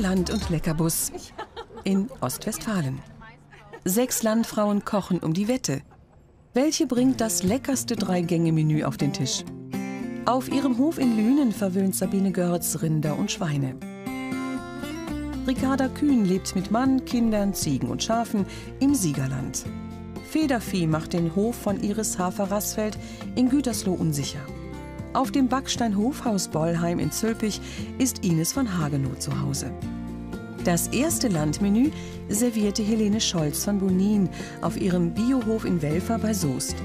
Land- und Leckerbus in Ostwestfalen. Sechs Landfrauen kochen um die Wette. Welche bringt das leckerste Drei-Gänge-Menü auf den Tisch? Auf ihrem Hof in Lünen verwöhnt Sabine Görz Rinder und Schweine. Ricarda Kühn lebt mit Mann, Kindern, Ziegen und Schafen im Siegerland. Federvieh macht den Hof von Iris Hafer-Rassfeld in Gütersloh unsicher. Auf dem Backsteinhof Haus Bollheim in Zülpich ist Ines von Hagenow zu Hause. Das erste Landmenü servierte Helene Scholz von Bonin auf ihrem Biohof in Welfer bei Soest.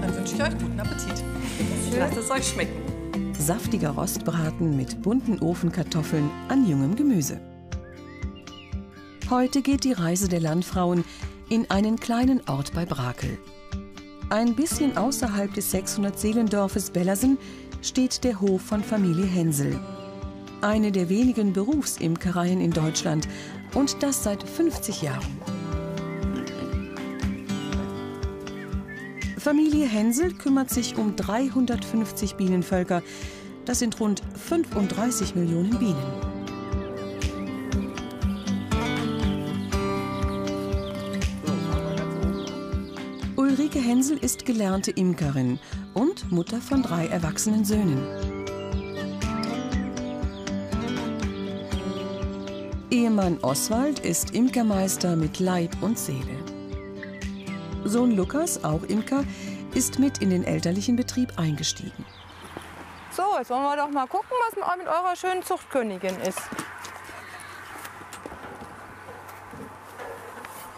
Dann wünsche ich euch guten Appetit. Lasst es euch schmecken. Saftiger Rostbraten mit bunten Ofenkartoffeln an jungem Gemüse. Heute geht die Reise der Landfrauen in einen kleinen Ort bei Brakel. Ein bisschen außerhalb des 600-Seelendorfes Bellersen steht der Hof von Familie Hensel. Eine der wenigen Berufsimkereien in Deutschland und das seit 50 Jahren. Familie Hensel kümmert sich um 350 Bienenvölker. Das sind rund 35 Millionen Bienen. Ulrike Hensel ist gelernte Imkerin und Mutter von drei erwachsenen Söhnen. Ehemann Oswald ist Imkermeister mit Leib und Seele. Sohn Lukas, auch Imker, ist mit in den elterlichen Betrieb eingestiegen. So, jetzt wollen wir doch mal gucken, was mit eurer schönen Zuchtkönigin ist.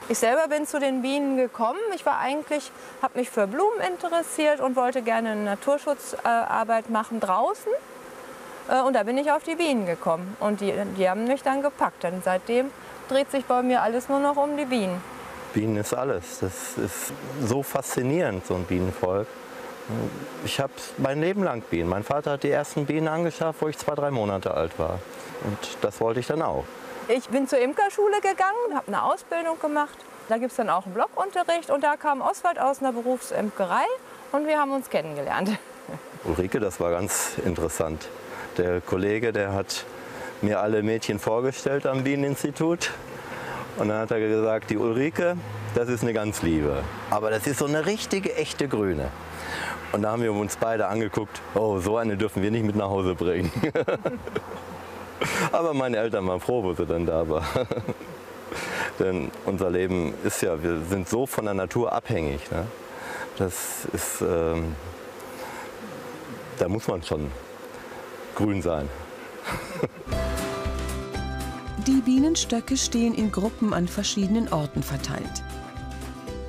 Ich selber bin zu den Bienen gekommen. Ich war eigentlich, habe mich für Blumen interessiert und wollte gerne eine Naturschutzarbeit machen draußen. Äh, und da bin ich auf die Bienen gekommen. Und die, die haben mich dann gepackt. Und seitdem dreht sich bei mir alles nur noch um die Bienen. Bienen ist alles. Das ist so faszinierend, so ein Bienenvolk. Ich habe mein Leben lang Bienen. Mein Vater hat die ersten Bienen angeschafft, wo ich zwei, drei Monate alt war. Und das wollte ich dann auch. Ich bin zur Imkerschule gegangen, habe eine Ausbildung gemacht. Da gibt es dann auch einen Blockunterricht und da kam Oswald aus einer Berufsimkerei und wir haben uns kennengelernt. Ulrike, das war ganz interessant. Der Kollege, der hat mir alle Mädchen vorgestellt am Bieneninstitut. Und dann hat er gesagt, die Ulrike, das ist eine ganz liebe. Aber das ist so eine richtige, echte Grüne. Und da haben wir uns beide angeguckt, oh, so eine dürfen wir nicht mit nach Hause bringen. Aber meine Eltern waren froh, wo sie dann da war. Denn unser Leben ist ja, wir sind so von der Natur abhängig. Ne? Das ist, ähm, da muss man schon grün sein. Die Bienenstöcke stehen in Gruppen an verschiedenen Orten verteilt.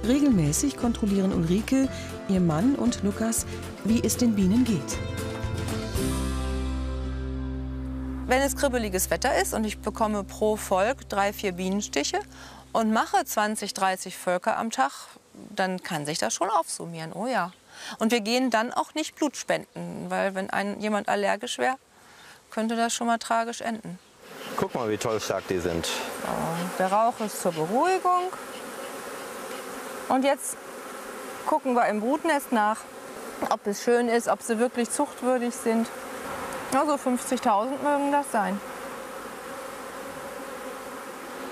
Regelmäßig kontrollieren Ulrike, ihr Mann und Lukas, wie es den Bienen geht. Wenn es kribbeliges Wetter ist und ich bekomme pro Volk drei, vier Bienenstiche und mache 20, 30 Völker am Tag, dann kann sich das schon aufsummieren, oh ja. Und wir gehen dann auch nicht Blut spenden, weil wenn ein, jemand allergisch wäre, könnte das schon mal tragisch enden. Guck mal, wie toll stark die sind. So, der Rauch ist zur Beruhigung. Und jetzt gucken wir im Brutnest nach, ob es schön ist, ob sie wirklich zuchtwürdig sind. Ja, so 50.000 mögen das sein.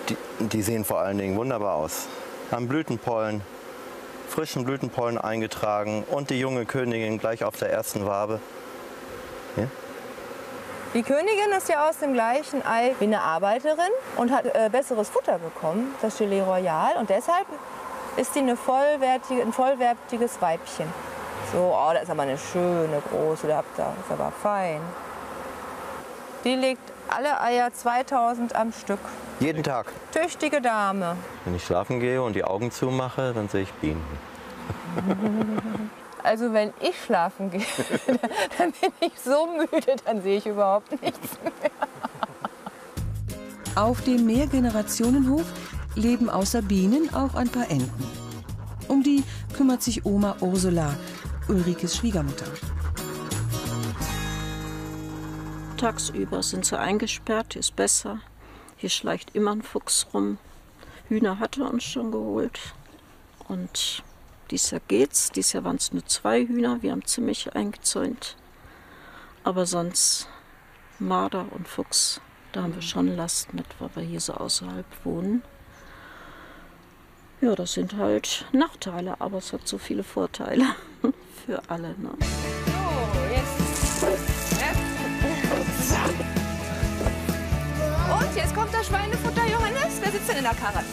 Die, die, sehen vor allen Dingen wunderbar aus. Haben Blütenpollen, frischen Blütenpollen eingetragen und die junge Königin gleich auf der ersten Wabe. Ja? Die Königin ist ja aus dem gleichen Ei wie eine Arbeiterin und hat äh, besseres Futter bekommen, das Gelee Royal. Und deshalb ist sie eine vollwertige, ein vollwertiges Weibchen. So, oh, das ist aber eine schöne große, da ist aber fein. Die legt alle Eier 2000 am Stück. Jeden Tag? Tüchtige Dame. Wenn ich schlafen gehe und die Augen zumache, dann sehe ich Bienen. Also wenn ich schlafen gehe, dann bin ich so müde, dann sehe ich überhaupt nichts mehr. Auf dem Mehrgenerationenhof leben außer Bienen auch ein paar Enten. Um die kümmert sich Oma Ursula, Ulrikes Schwiegermutter. Tagsüber sind sie eingesperrt, ist besser. Hier schleicht immer ein Fuchs rum. Hühner hatte uns schon geholt. Und dieses Jahr geht's. Dieses Jahr waren es nur zwei Hühner. Wir haben ziemlich eingezäunt. Aber sonst Marder und Fuchs Da haben wir schon Last mit, weil wir hier so außerhalb wohnen. Ja, das sind halt Nachteile, aber es hat so viele Vorteile für alle. Ne? Sitzt denn in der Karre?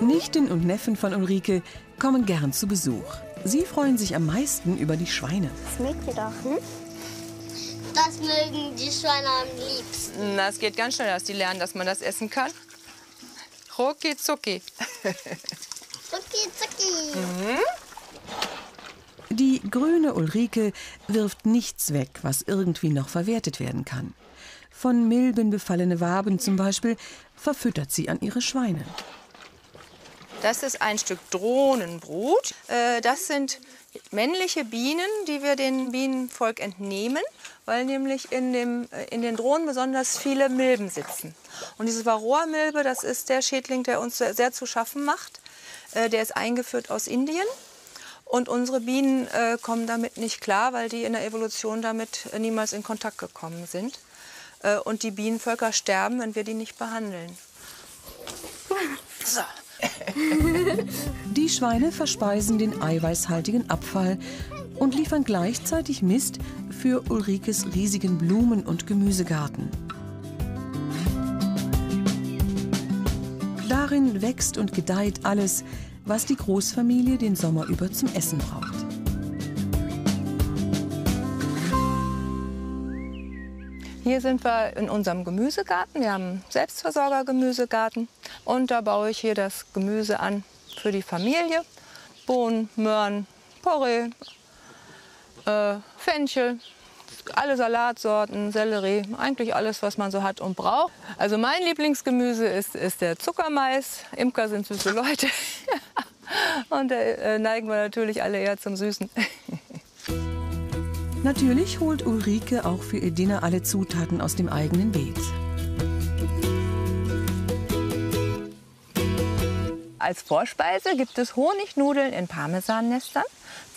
Nichten und Neffen von Ulrike kommen gern zu Besuch. Sie freuen sich am meisten über die Schweine. Das mögt ihr doch, hm? Das mögen die Schweine am liebsten. Na, es geht ganz schnell, dass die lernen, dass man das essen kann. Rucki zucki. Zucki, zucki. Die grüne Ulrike wirft nichts weg, was irgendwie noch verwertet werden kann. Von Milben befallene Waben zum Beispiel verfüttert sie an ihre Schweine. Das ist ein Stück Drohnenbrut. Äh, Das sind männliche Bienen, die wir dem Bienenvolk entnehmen, weil nämlich in, dem, äh, in den Drohnen besonders viele Milben sitzen. Und diese Varroa-Milbe, das ist der Schädling, der uns sehr zu schaffen macht. Äh, Der ist eingeführt aus Indien. Und unsere Bienen kommen damit nicht klar, weil die in der Evolution damit niemals in Kontakt gekommen sind. Äh, und die Bienenvölker sterben, wenn wir die nicht behandeln. So. Die Schweine verspeisen den eiweißhaltigen Abfall und liefern gleichzeitig Mist für Ulrikes riesigen Blumen- und Gemüsegarten. Darin wächst und gedeiht alles, was die Großfamilie den Sommer über zum Essen braucht. Hier sind wir in unserem Gemüsegarten. Wir haben einen Selbstversorger-Gemüsegarten. Und da baue ich hier das Gemüse an für die Familie. Bohnen, Möhren, Porree, äh, Fenchel, alle Salatsorten, Sellerie, eigentlich alles, was man so hat und braucht. Also mein Lieblingsgemüse ist, ist der Zuckermais. Imker sind süße Leute. und da äh, neigen wir natürlich alle eher zum Süßen. Natürlich holt Ulrike auch für ihr Dinner alle Zutaten aus dem eigenen Beet. Als Vorspeise gibt es Honignudeln in Parmesannestern.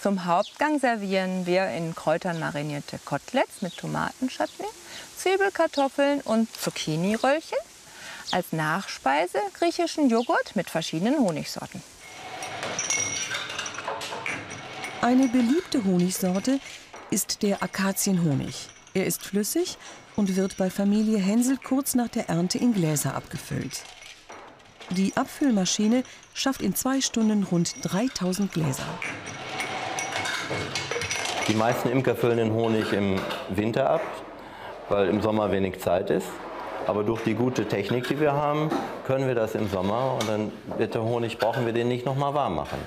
Zum Hauptgang servieren wir in Kräutern marinierte Koteletts mit Tomatenchutney, Zwiebelkartoffeln und Zucchini-Röllchen. Als Nachspeise griechischen Joghurt mit verschiedenen Honigsorten. Eine beliebte Honigsorte ist der Akazienhonig. Er ist flüssig und wird bei Familie Hänsel kurz nach der Ernte in Gläser abgefüllt. Die Abfüllmaschine schafft in zwei Stunden rund 3000 Gläser. Die meisten Imker füllen den Honig im Winter ab, weil im Sommer wenig Zeit ist. Aber durch die gute Technik, die wir haben, können wir das im Sommer und dann wird der Honig, brauchen wir den nicht nochmal warm machen.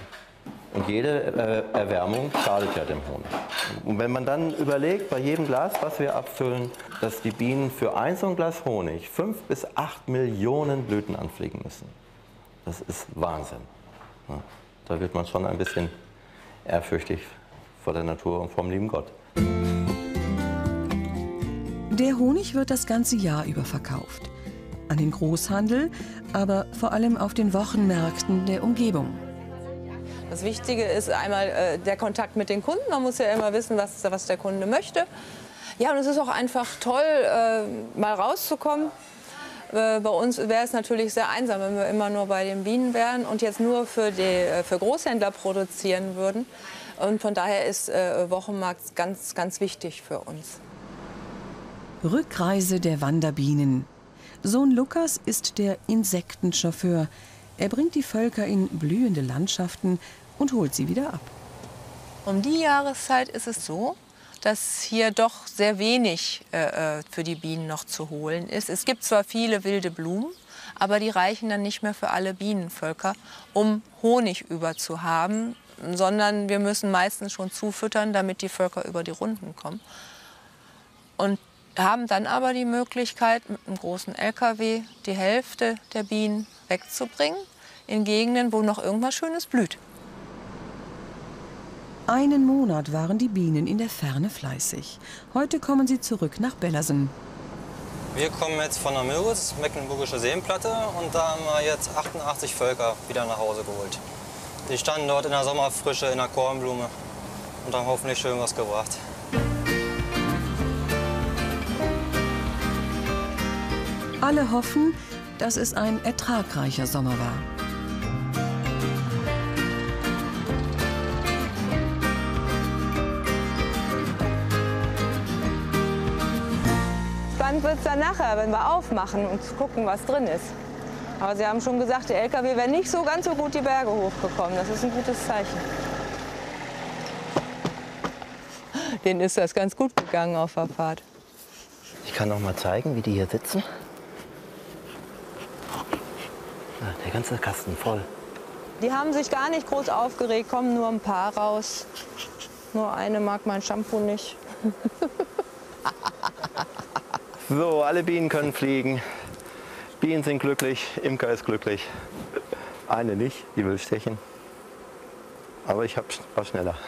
Und jede äh, Erwärmung schadet ja dem Honig. Und wenn man dann überlegt, bei jedem Glas, was wir abfüllen, dass die Bienen für ein so ein Glas Honig fünf bis acht Millionen Blüten anfliegen müssen, das ist Wahnsinn. Ja, da wird man schon ein bisschen ehrfürchtig vor der Natur und vom lieben Gott. Der Honig wird das ganze Jahr über verkauft. An den Großhandel, aber vor allem auf den Wochenmärkten der Umgebung. Das Wichtige ist einmal äh, der Kontakt mit den Kunden. Man muss ja immer wissen, was, was der Kunde möchte. Ja, und es ist auch einfach toll, äh, mal rauszukommen. Äh, bei uns wäre es natürlich sehr einsam, wenn wir immer nur bei den Bienen wären und jetzt nur für, die, äh, für Großhändler produzieren würden. Und von daher ist äh, Wochenmarkt ganz, ganz wichtig für uns. Rückreise der Wanderbienen. Sohn Lukas ist der Insektenchauffeur. Er bringt die Völker in blühende Landschaften und holt sie wieder ab. Um die Jahreszeit ist es so, dass hier doch sehr wenig äh, äh, für die Bienen noch zu holen ist. Es gibt zwar viele wilde Blumen, aber die reichen dann nicht mehr für alle Bienenvölker, um Honig über zu haben, sondern wir müssen meistens schon zufüttern, damit die Völker über die Runden kommen. Und haben dann aber die Möglichkeit, mit einem großen LKW die Hälfte der Bienen wegzubringen in Gegenden, wo noch irgendwas Schönes blüht. Einen Monat waren die Bienen in der Ferne fleißig. Heute kommen sie zurück nach Bellersen. Wir kommen jetzt von der Müritz, Mecklenburgische Seenplatte, und da haben wir jetzt 88 Völker wieder nach Hause geholt. Die standen dort in der Sommerfrische, in der Kornblume und haben hoffentlich schön was gebracht. Alle hoffen, dass es ein ertragreicher Sommer war. Spannend wird es dann nachher, wenn wir aufmachen und gucken, was drin ist. Aber Sie haben schon gesagt, der LKW wäre nicht so ganz so gut die Berge hochgekommen. Das ist ein gutes Zeichen. Denen ist das ganz gut gegangen auf der Fahrt. Ich kann noch mal zeigen, wie die hier sitzen. Ah, der ganze Kasten voll. Die haben sich gar nicht groß aufgeregt, kommen nur ein paar raus. Nur eine mag mein Shampoo nicht. So, alle Bienen können fliegen. Bienen sind glücklich, Imker ist glücklich. Eine nicht, die will stechen. Aber ich hab, war schneller.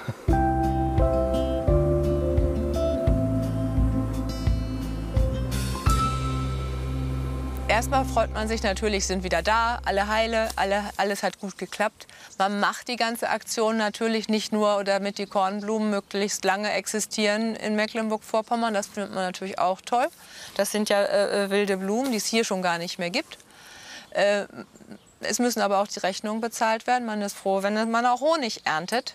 Erstmal freut man sich natürlich, sind wieder da, alle heile, alle, alles hat gut geklappt. Man macht die ganze Aktion natürlich nicht nur, damit die Kornblumen möglichst lange existieren in Mecklenburg-Vorpommern. Das findet man natürlich auch toll. Das sind ja äh, wilde Blumen, die es hier schon gar nicht mehr gibt. Äh, es müssen aber auch die Rechnungen bezahlt werden. Man ist froh, wenn man auch Honig erntet.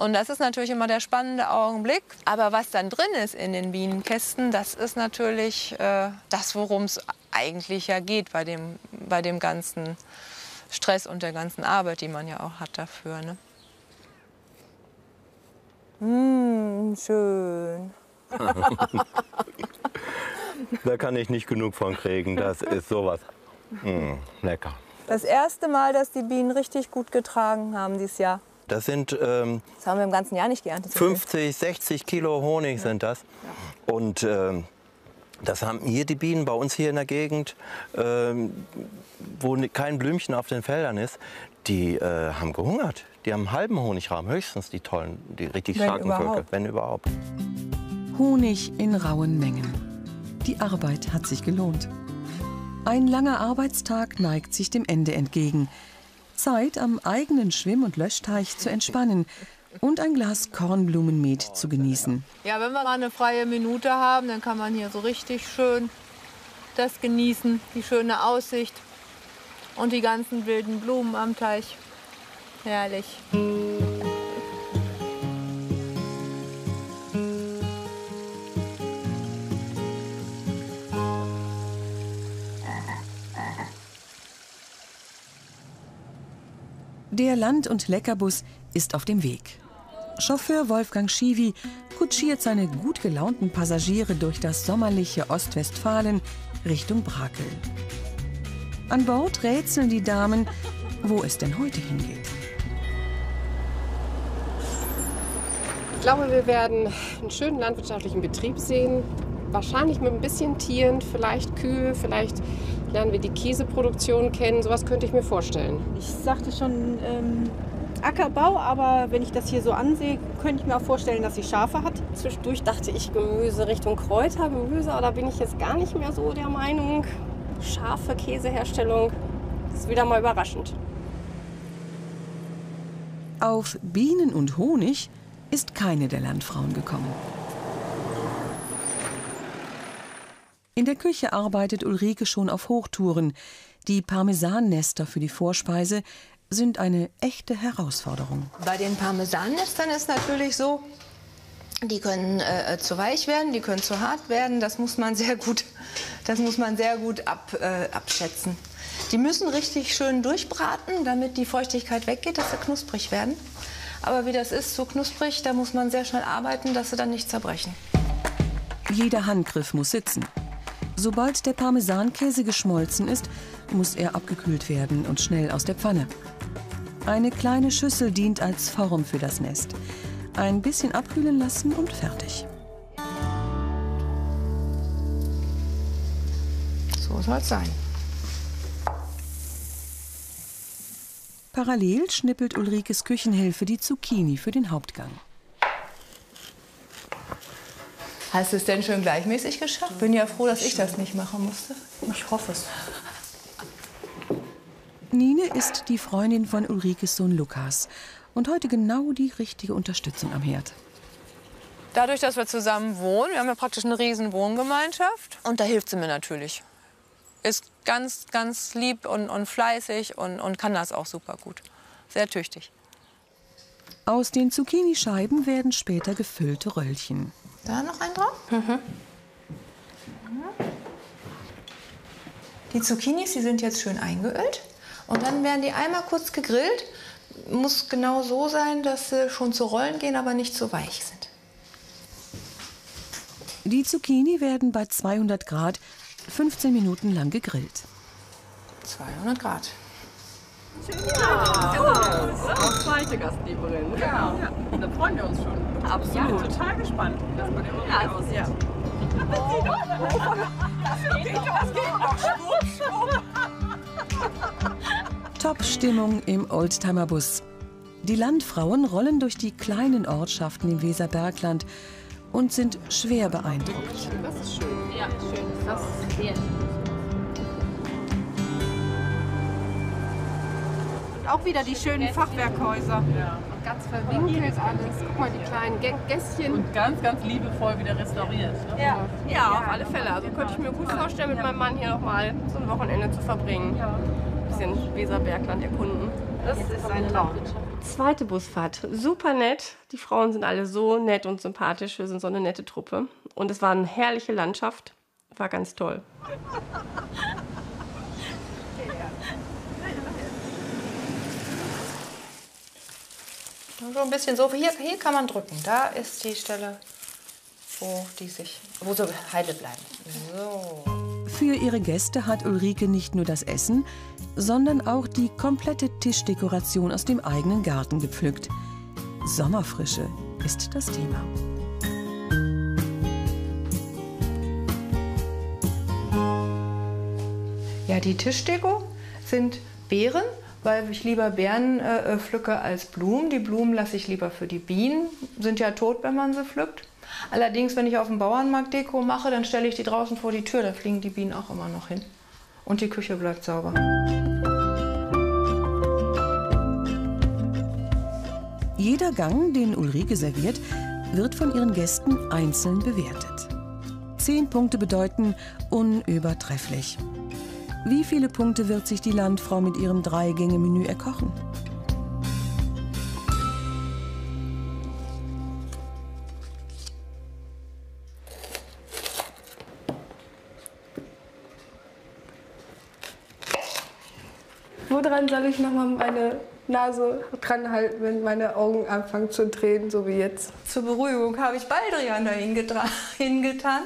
Und das ist natürlich immer der spannende Augenblick. Aber was dann drin ist in den Bienenkästen, das ist natürlich äh, das, worum es eigentlich ja geht bei dem, bei dem ganzen Stress und der ganzen Arbeit, die man ja auch hat dafür. Ne? Mmh, schön. Da kann ich nicht genug von kriegen. Das ist sowas. Mm, lecker. Das erste Mal, dass die Bienen richtig gut getragen haben dieses Jahr. Das sind ähm, Das haben wir im ganzen Jahr nicht geerntet. 50, 60 Kilo Honig sind das. Und ähm, das haben hier die Bienen bei uns hier in der Gegend, ähm, wo kein Blümchen auf den Feldern ist, die äh, haben gehungert. Die haben einen halben Honigrahmen, höchstens die tollen, die richtig Wenn starken Völker, überhaupt. wenn überhaupt. Honig in rauen Mengen. Die Arbeit hat sich gelohnt. Ein langer Arbeitstag neigt sich dem Ende entgegen. Zeit, am eigenen Schwimm- und Löschteich zu entspannen und ein Glas Kornblumenmet zu genießen. Ja, wenn wir mal eine freie Minute haben, dann kann man hier so richtig schön das genießen, die schöne Aussicht und die ganzen wilden Blumen am Teich. Herrlich. Der Land- und Leckerbus ist auf dem Weg. Chauffeur Wolfgang Schiwi kutschiert seine gut gelaunten Passagiere durch das sommerliche Ostwestfalen Richtung Brakel. An Bord rätseln die Damen, wo es denn heute hingeht. Ich glaube, wir werden einen schönen landwirtschaftlichen Betrieb sehen. Wahrscheinlich mit ein bisschen Tieren, vielleicht Kühe, vielleicht lernen wir die Käseproduktion kennen. Sowas könnte ich mir vorstellen. Ich sagte schon ähm, Ackerbau, aber wenn ich das hier so ansehe, könnte ich mir auch vorstellen, dass sie Schafe hat. Zwischendurch dachte ich Gemüse Richtung Kräutergemüse, aber da bin ich jetzt gar nicht mehr so der Meinung. Scharfe Käseherstellung ist wieder mal überraschend. Auf Bienen und Honig ist keine der Landfrauen gekommen. In der Küche arbeitet Ulrike schon auf Hochtouren. Die Parmesannester für die Vorspeise sind eine echte Herausforderung. Bei den Parmesannestern ist natürlich so, die können äh, zu weich werden, die können zu hart werden. Das muss man sehr gut, das muss man sehr gut ab, äh, abschätzen. Die müssen richtig schön durchbraten, damit die Feuchtigkeit weggeht, dass sie knusprig werden. Aber wie das ist, so knusprig, da muss man sehr schnell arbeiten, dass sie dann nicht zerbrechen. Jeder Handgriff muss sitzen. Sobald der Parmesankäse geschmolzen ist, muss er abgekühlt werden und schnell aus der Pfanne. Eine kleine Schüssel dient als Form für das Nest. Ein bisschen abkühlen lassen und fertig. So soll es sein. Parallel schnippelt Ulrikes Küchenhilfe die Zucchini für den Hauptgang. Hast du es denn schön gleichmäßig geschafft? Bin ja froh, dass ich das nicht machen musste. Ich hoffe es. Nine ist die Freundin von Ulrikes Sohn Lukas und heute genau die richtige Unterstützung am Herd. Dadurch, dass wir zusammen wohnen, wir haben ja praktisch eine riesen Wohngemeinschaft und da hilft sie mir natürlich. ist ganz, ganz lieb und, und fleißig und, und kann das auch super gut. Sehr tüchtig. Aus den Zucchini-Scheiben werden später gefüllte Röllchen. Da noch ein drauf? Mhm. Die Zucchinis, die sind jetzt schön eingeölt. Und dann werden die einmal kurz gegrillt. Muss genau so sein, dass sie schon zu Rollen gehen, aber nicht zu weich sind. Die Zucchini werden bei 200 Grad 15 Minuten lang gegrillt. 200 Grad. Ja, zweite Gastgeberin. Ja. ja. Da freuen wir uns schon. Absolut. Ja, total gespannt, wie das bei der ja, aussieht. Ja. Das geht doch, das geht doch. Schwupp, schwupp. Top-Stimmung im Oldtimer-Bus. Die Landfrauen rollen durch die kleinen Ortschaften im Weserbergland und sind schwer beeindruckt. Das ist schön. Ja, schön. Das ist sehr schön. Auch wieder die schönen Fachwerkhäuser. Ja. Und ganz verwinkelt alles. Guck mal, die kleinen Gässchen. Und ganz, ganz liebevoll wieder restauriert. Ne? Ja. ja, auf alle Fälle. Also könnte ich mir gut vorstellen, mit meinem Mann hier nochmal so ein Wochenende zu verbringen. Ein bisschen Weserbergland erkunden. Das ist ein Traum. Zweite Busfahrt. Super nett. Die Frauen sind alle so nett und sympathisch. Wir sind so eine nette Truppe. Und es war eine herrliche Landschaft. War ganz toll. So ein bisschen so. Hier, hier kann man drücken. Da ist die Stelle, wo die sich, wo so heile bleiben. So. Für ihre Gäste hat Ulrike nicht nur das Essen, sondern auch die komplette Tischdekoration aus dem eigenen Garten gepflückt. Sommerfrische ist das Thema. Ja, die Tischdeko sind Beeren weil ich lieber Beeren äh, pflücke als Blumen. Die Blumen lasse ich lieber für die Bienen, sind ja tot, wenn man sie pflückt. Allerdings, wenn ich auf dem Bauernmarkt Deko mache, dann stelle ich die draußen vor die Tür, da fliegen die Bienen auch immer noch hin. Und die Küche bleibt sauber. Jeder Gang, den Ulrike serviert, wird von ihren Gästen einzeln bewertet. Zehn Punkte bedeuten unübertrefflich. Wie viele Punkte wird sich die Landfrau mit ihrem Dreigänge-Menü erkochen? Woran soll ich noch mal meine Nase dran halten, wenn meine Augen anfangen zu drehen, so wie jetzt? Zur Beruhigung habe ich Baldrian da hingetan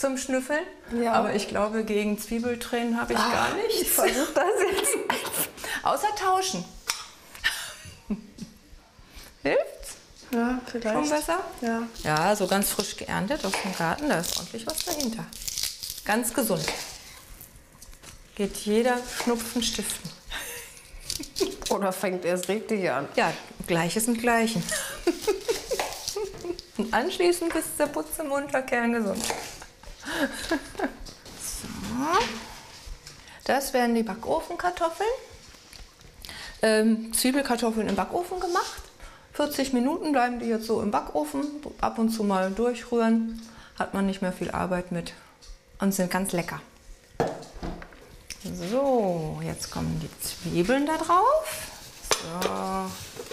zum Schnüffeln. Ja. Aber ich glaube, gegen Zwiebeltränen habe ich Ach, gar nichts. Ich versuche das jetzt. Außer tauschen. Hilft's? Ja, vielleicht. Schon besser? Ja. Ja, so ganz frisch geerntet aus dem Garten, da ist ordentlich was dahinter. Ganz gesund. Geht jeder Schnupfen stiften. Oder fängt erst richtig an? Ja, Gleiches mit Gleichen. Und anschließend ist der Putze munter kerngesund. So. Das wären die Backofenkartoffeln. Ähm, Zwiebelkartoffeln im Backofen gemacht. 40 Minuten bleiben die jetzt so im Backofen. Ab und zu mal durchrühren. Hat man nicht mehr viel Arbeit mit. Und sind ganz lecker. So, jetzt kommen die Zwiebeln da drauf. So.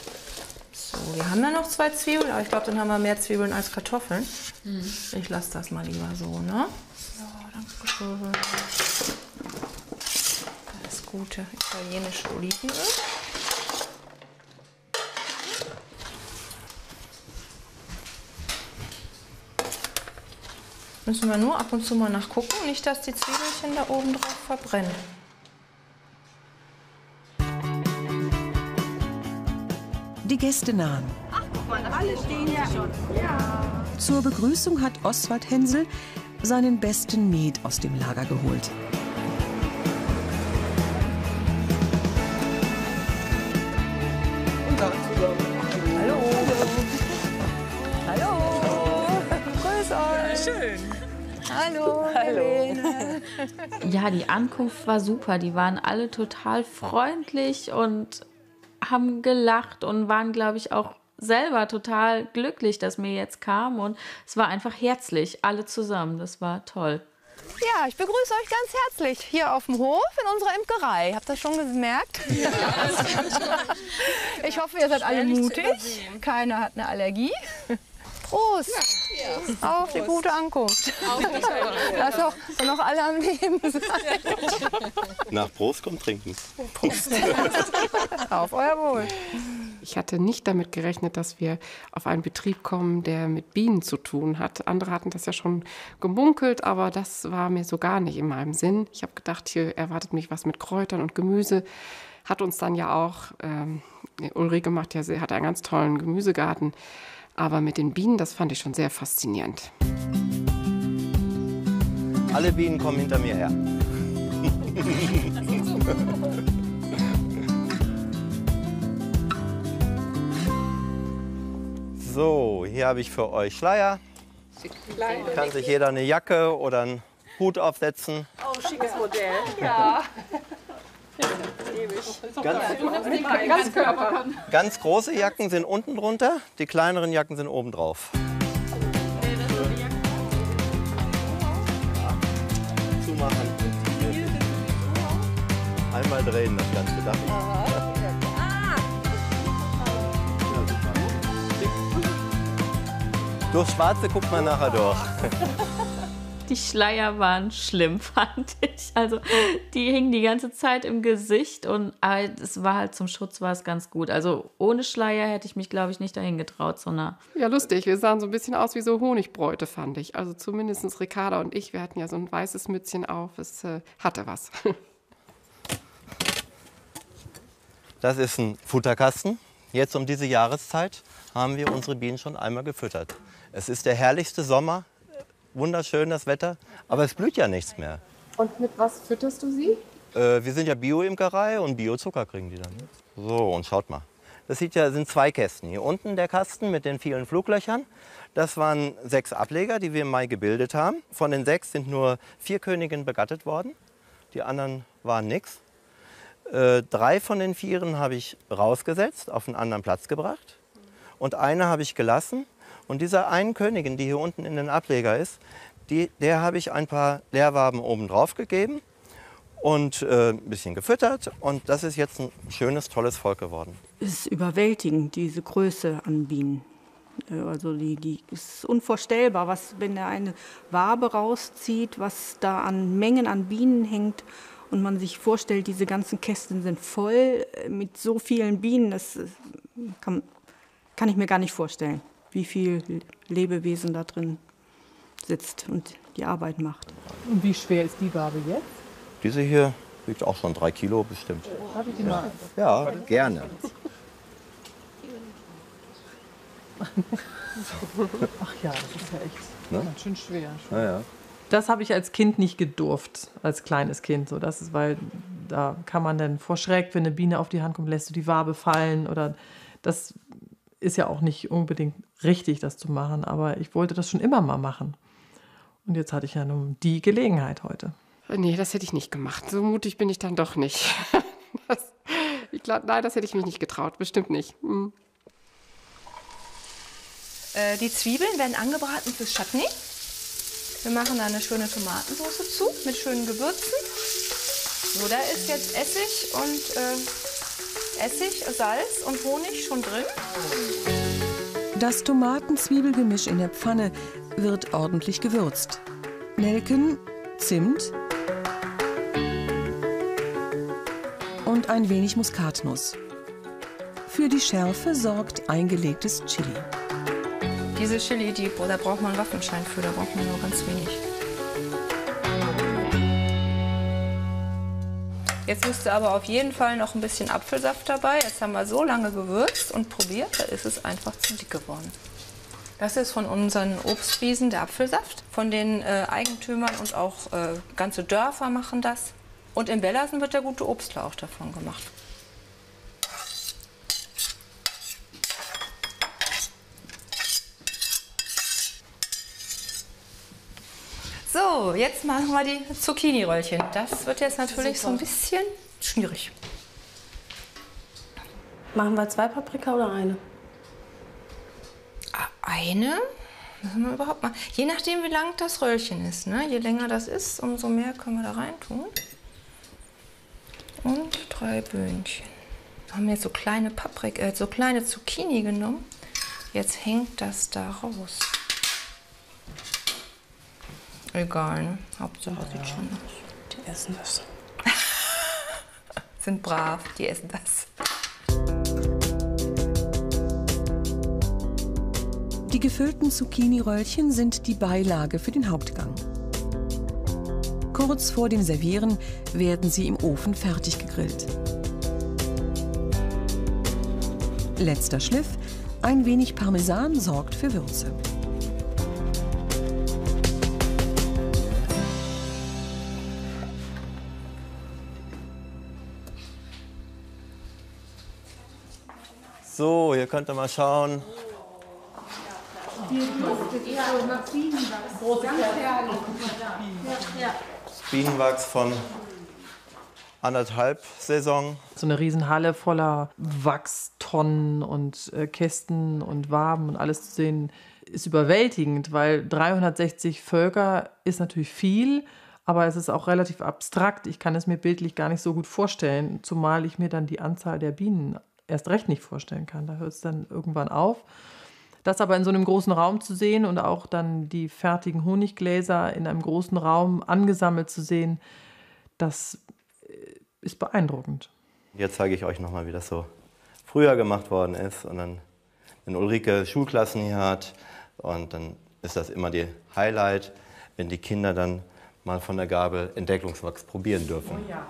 So, wir haben ja noch zwei Zwiebeln, aber ich glaube, dann haben wir mehr Zwiebeln als Kartoffeln. Mhm. Ich lasse das mal lieber so, ne? So, danke. Das gute italienische Olivenöl. Müssen wir nur ab und zu mal nachgucken, nicht dass die Zwiebelchen da oben drauf verbrennen. Die Gäste nahen. Ach, guck mal, alle stehen ja schon. Ja. Zur Begrüßung hat Oswald Hensel seinen besten Met aus dem Lager geholt. Hallo. Hallo. Grüß euch. schön. Hallo. Hallo. Ja, die Ankunft war super. Die waren alle total freundlich und haben gelacht und waren, glaube ich, auch selber total glücklich, dass mir jetzt kam und es war einfach herzlich, alle zusammen. Das war toll. Ja, ich begrüße euch ganz herzlich hier auf dem Hof in unserer Imkerei. Habt ihr das schon gemerkt? Ja. ich hoffe, ihr seid alle mutig. Keiner hat eine Allergie. Prost! Ja. Auf die gute Ankunft. Lass doch noch alle am Leben sein. Nach Prost kommt Trinken. Prost. Auf euer Wohl. Ich hatte nicht damit gerechnet, dass wir auf einen Betrieb kommen, der mit Bienen zu tun hat. Andere hatten das ja schon gemunkelt, aber das war mir so gar nicht in meinem Sinn. Ich habe gedacht, hier erwartet mich was mit Kräutern und Gemüse. Hat uns dann ja auch, ähm, Ulrike macht ja, hat einen ganz tollen Gemüsegarten. Aber mit den Bienen, das fand ich schon sehr faszinierend. Alle Bienen kommen hinter mir her. so, hier habe ich für euch Schleier. Kann sich jeder eine Jacke oder einen Hut aufsetzen. Oh, schickes Modell. Ja. Ganz, ganz, große Jacken sind unten drunter, die kleineren Jacken sind oben drauf. Zumachen. Einmal drehen das Ganze, darf ich? Durch Schwarze guckt man nachher durch. Die Schleier waren schlimm, fand ich. Also die hingen die ganze Zeit im Gesicht und es war halt zum Schutz war es ganz gut. Also ohne Schleier hätte ich mich, glaube ich, nicht dahin getraut, sondern. Ja, lustig. Wir sahen so ein bisschen aus wie so Honigbräute, fand ich. Also zumindest Ricarda und ich, wir hatten ja so ein weißes Mützchen auf. Es äh, hatte was. Das ist ein Futterkasten. Jetzt um diese Jahreszeit haben wir unsere Bienen schon einmal gefüttert. Es ist der herrlichste Sommer wunderschön das Wetter, aber es blüht ja nichts mehr. Und mit was fütterst du sie? Äh, wir sind ja Bio-Imkerei und Biozucker kriegen die dann. Ne? So, und schaut mal. Das sieht ja, sind zwei Kästen. Hier unten der Kasten mit den vielen Fluglöchern. Das waren sechs Ableger, die wir im Mai gebildet haben. Von den sechs sind nur vier Königinnen begattet worden. Die anderen waren nichts. Äh, drei von den vieren habe ich rausgesetzt, auf einen anderen Platz gebracht. Und eine habe ich gelassen und dieser einen Königin, die hier unten in den Ableger ist, die, der habe ich ein paar Leerwaben oben drauf gegeben und äh, ein bisschen gefüttert. Und das ist jetzt ein schönes, tolles Volk geworden. Es ist überwältigend, diese Größe an Bienen. Äh, also die, die ist unvorstellbar, was, wenn er eine Wabe rauszieht, was da an Mengen an Bienen hängt und man sich vorstellt, diese ganzen Kästen sind voll mit so vielen Bienen, das äh, kann, kann ich mir gar nicht vorstellen wie viel Lebewesen da drin sitzt und die Arbeit macht. Und wie schwer ist die Wabe jetzt? Diese hier wiegt auch schon drei Kilo bestimmt. Habe ich die mal? Ja, gerne. Ach ja, das ist ja echt ne? ganz schön schwer. Ja, ja. Das habe ich als Kind nicht gedurft, als kleines Kind. So, das ist, weil da kann man dann vor Schreck, wenn eine Biene auf die Hand kommt, lässt du die Wabe fallen oder das ist ja auch nicht unbedingt richtig, das zu machen, aber ich wollte das schon immer mal machen. Und jetzt hatte ich ja nun die Gelegenheit heute. Nee, das hätte ich nicht gemacht. So mutig bin ich dann doch nicht. Das, ich glaub, nein, das hätte ich mich nicht getraut. Bestimmt nicht. Hm. Äh, die Zwiebeln werden angebraten fürs Chutney. Wir machen da eine schöne Tomatensauce zu mit schönen Gewürzen. So, da ist jetzt Essig und äh, Essig, Salz und Honig schon drin. Das Tomaten-Zwiebelgemisch in der Pfanne wird ordentlich gewürzt. Nelken, Zimt und ein wenig Muskatnuss. Für die Schärfe sorgt eingelegtes Chili. Diese Chili, die, da braucht man einen Waffenschein für, da braucht man nur ganz wenig. Jetzt müsste aber auf jeden Fall noch ein bisschen Apfelsaft dabei. Jetzt haben wir so lange gewürzt und probiert, da ist es einfach zu dick geworden. Das ist von unseren Obstwiesen der Apfelsaft. Von den äh, Eigentümern und auch äh, ganze Dörfer machen das. Und in Bellasen wird der gute Obstlauch davon gemacht. So, jetzt machen wir die Zucchini-Röllchen. Das wird jetzt natürlich so ein bisschen schwierig. Machen wir zwei Paprika oder eine? Eine? Müssen wir überhaupt mal. Je nachdem, wie lang das Röllchen ist. Ne? Je länger das ist, umso mehr können wir da rein tun. Und drei Böhnchen. Wir haben jetzt so kleine Paprika, äh, so kleine Zucchini genommen. Jetzt hängt das da raus. Egal, ne? Hauptsache ja. sieht schon aus. Die essen das. Sind brav, die essen das. Die gefüllten Zucchini-Röllchen sind die Beilage für den Hauptgang. Kurz vor dem Servieren werden sie im Ofen fertig gegrillt. Letzter Schliff, ein wenig Parmesan sorgt für Würze. So, hier könnt ihr mal schauen. Bienenwachs von anderthalb Saison. So eine Riesenhalle voller Wachstonnen und äh, Kästen und Waben und alles zu sehen, ist überwältigend, weil 360 Völker ist natürlich viel, aber es ist auch relativ abstrakt. Ich kann es mir bildlich gar nicht so gut vorstellen, zumal ich mir dann die Anzahl der Bienen erst recht nicht vorstellen kann. Da hört es dann irgendwann auf. Das aber in so einem großen Raum zu sehen und auch dann die fertigen Honiggläser in einem großen Raum angesammelt zu sehen, das äh, ist beeindruckend. Jetzt zeige ich euch nochmal, wie das so früher gemacht worden ist. Und dann, wenn Ulrike Schulklassen hier hat, und dann ist das immer die Highlight, wenn die Kinder dann mal von der Gabel Entdeckungswachs probieren dürfen. Oh ja.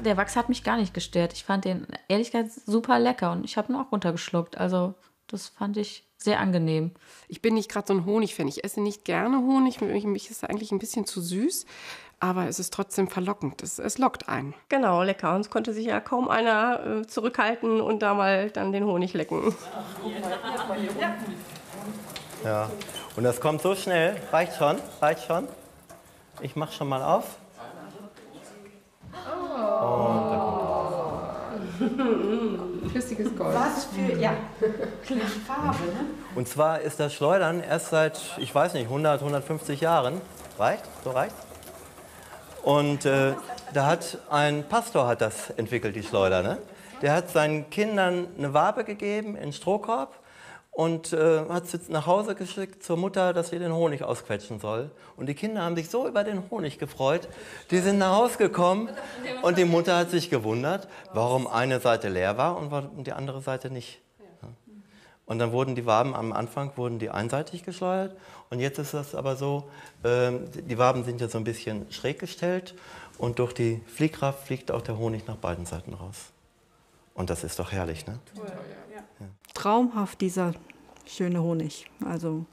Der Wachs hat mich gar nicht gestört. Ich fand den ehrlich gesagt super lecker und ich habe ihn auch runtergeschluckt. Also das fand ich sehr angenehm. Ich bin nicht gerade so ein Honigfan. Ich esse nicht gerne Honig. Mich ist eigentlich ein bisschen zu süß. Aber es ist trotzdem verlockend. Es, es lockt einen. Genau, lecker. Und es konnte sich ja kaum einer äh, zurückhalten und da mal dann den Honig lecken. Ja, und das kommt so schnell. Reicht schon, reicht schon. Ich mache schon mal auf. Flüssiges Gold. Was für, ja, Farbe, ne? Und zwar ist das Schleudern erst seit, ich weiß nicht, 100, 150 Jahren. Reicht? So reicht? Und äh, da hat ein Pastor hat das entwickelt, die Schleuder. Ne? Der hat seinen Kindern eine Wabe gegeben in Strohkorb und äh, hat sie nach Hause geschickt zur Mutter, dass sie den Honig ausquetschen soll. Und die Kinder haben sich so über den Honig gefreut, die sind nach Hause gekommen und die Mutter hat sich gewundert, warum eine Seite leer war und die andere Seite nicht. Und dann wurden die Waben am Anfang wurden die einseitig geschleudert und jetzt ist das aber so, äh, die Waben sind ja so ein bisschen schräg gestellt und durch die Fliehkraft fliegt auch der Honig nach beiden Seiten raus. Und das ist doch herrlich, ne? Toll, ja. Traumhaft dieser schöne Honig. Also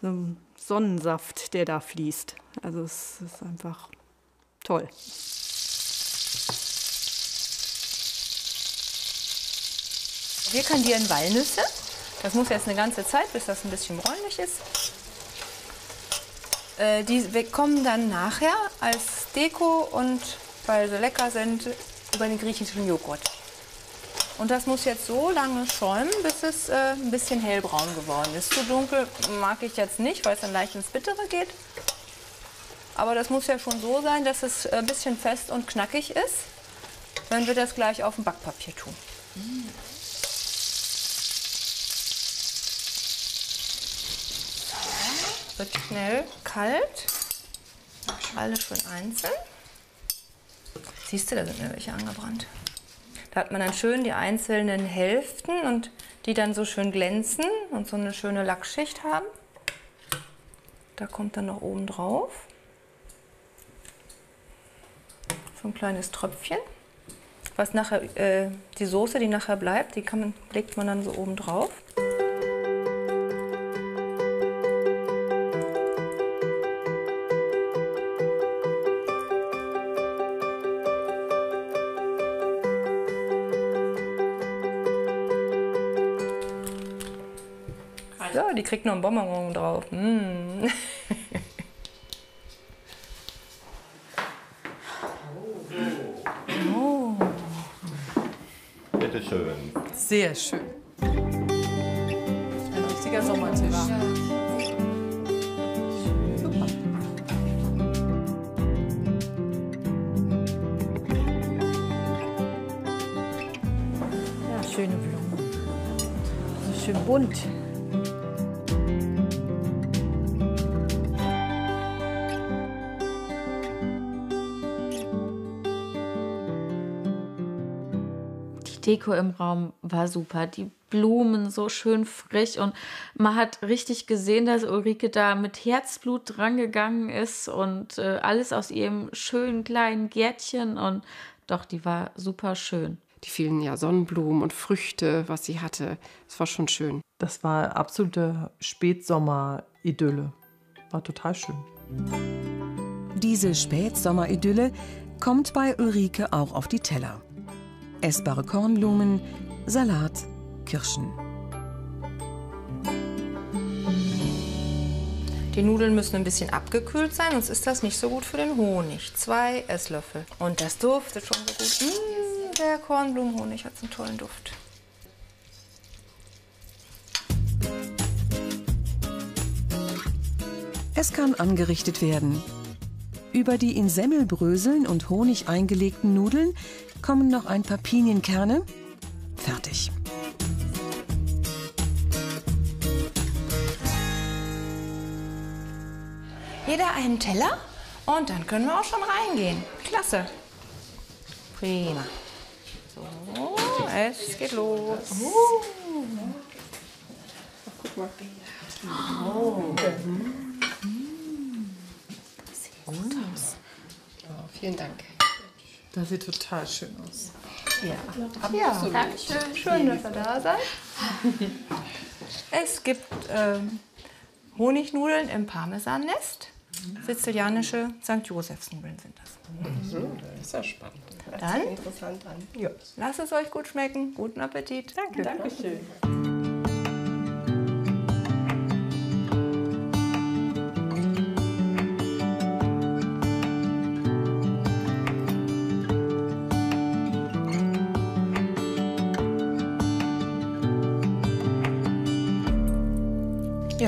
so ein Sonnensaft, der da fließt. Also es ist einfach toll. Wir kandieren Walnüsse. Das muss jetzt eine ganze Zeit, bis das ein bisschen bräunlich ist. Äh, die kommen dann nachher als Deko und weil sie lecker sind, über den griechischen Joghurt. Und das muss jetzt so lange schäumen, bis es äh, ein bisschen hellbraun geworden ist. Zu dunkel mag ich jetzt nicht, weil es dann leicht ins Bittere geht. Aber das muss ja schon so sein, dass es äh, ein bisschen fest und knackig ist, wenn wir das gleich auf dem Backpapier tun. Mm. Wird schnell kalt. Alle schön einzeln. Siehst du, da sind mir welche angebrannt. Da hat man dann schön die einzelnen Hälften und die dann so schön glänzen und so eine schöne Lackschicht haben. Da kommt dann noch oben drauf so ein kleines Tröpfchen. Was nachher, äh, die Soße, die nachher bleibt, die man, legt man dann so oben drauf. Kriegt noch einen Bonbon drauf. Mm. oh. Bitte schön. Sehr schön. Ein richtiger Sommertisch. Ja, schöne Blumen. So schön bunt. Deko im Raum war super. Die Blumen so schön frisch und man hat richtig gesehen, dass Ulrike da mit Herzblut drangegangen ist und äh, alles aus ihrem schönen kleinen Gärtchen und doch, die war super schön. Die vielen ja Sonnenblumen und Früchte, was sie hatte, das war schon schön. Das war absolute Spätsommer-Idylle. War total schön. Diese Spätsommer-Idylle kommt bei Ulrike auch auf die Teller. Essbare Kornblumen, Salat, Kirschen. Die Nudeln müssen ein bisschen abgekühlt sein, sonst ist das nicht so gut für den Honig. Zwei Esslöffel. Und das duftet schon so gut. Mmh, der Kornblumenhonig hat einen tollen Duft. Es kann angerichtet werden. Über die in Semmelbröseln und Honig eingelegten Nudeln kommen noch ein paar Pinienkerne. Fertig. Jeder einen Teller und dann können wir auch schon reingehen. Klasse. Prima. So, es geht los. Guck mal. Oh. Sieht gut aus. Oh, vielen Dank. Das sieht total schön aus. Ja, Ja, absolut. Dankeschön. Schön, dass ihr da seid. Es gibt ähm, Honignudeln im Parmesannest. Sizilianische St. Josefsnudeln sind das. Das ist ja spannend. Hört Dann? sich interessant an. Ja. Lasst es euch gut schmecken. Guten Appetit. Danke. Dankeschön.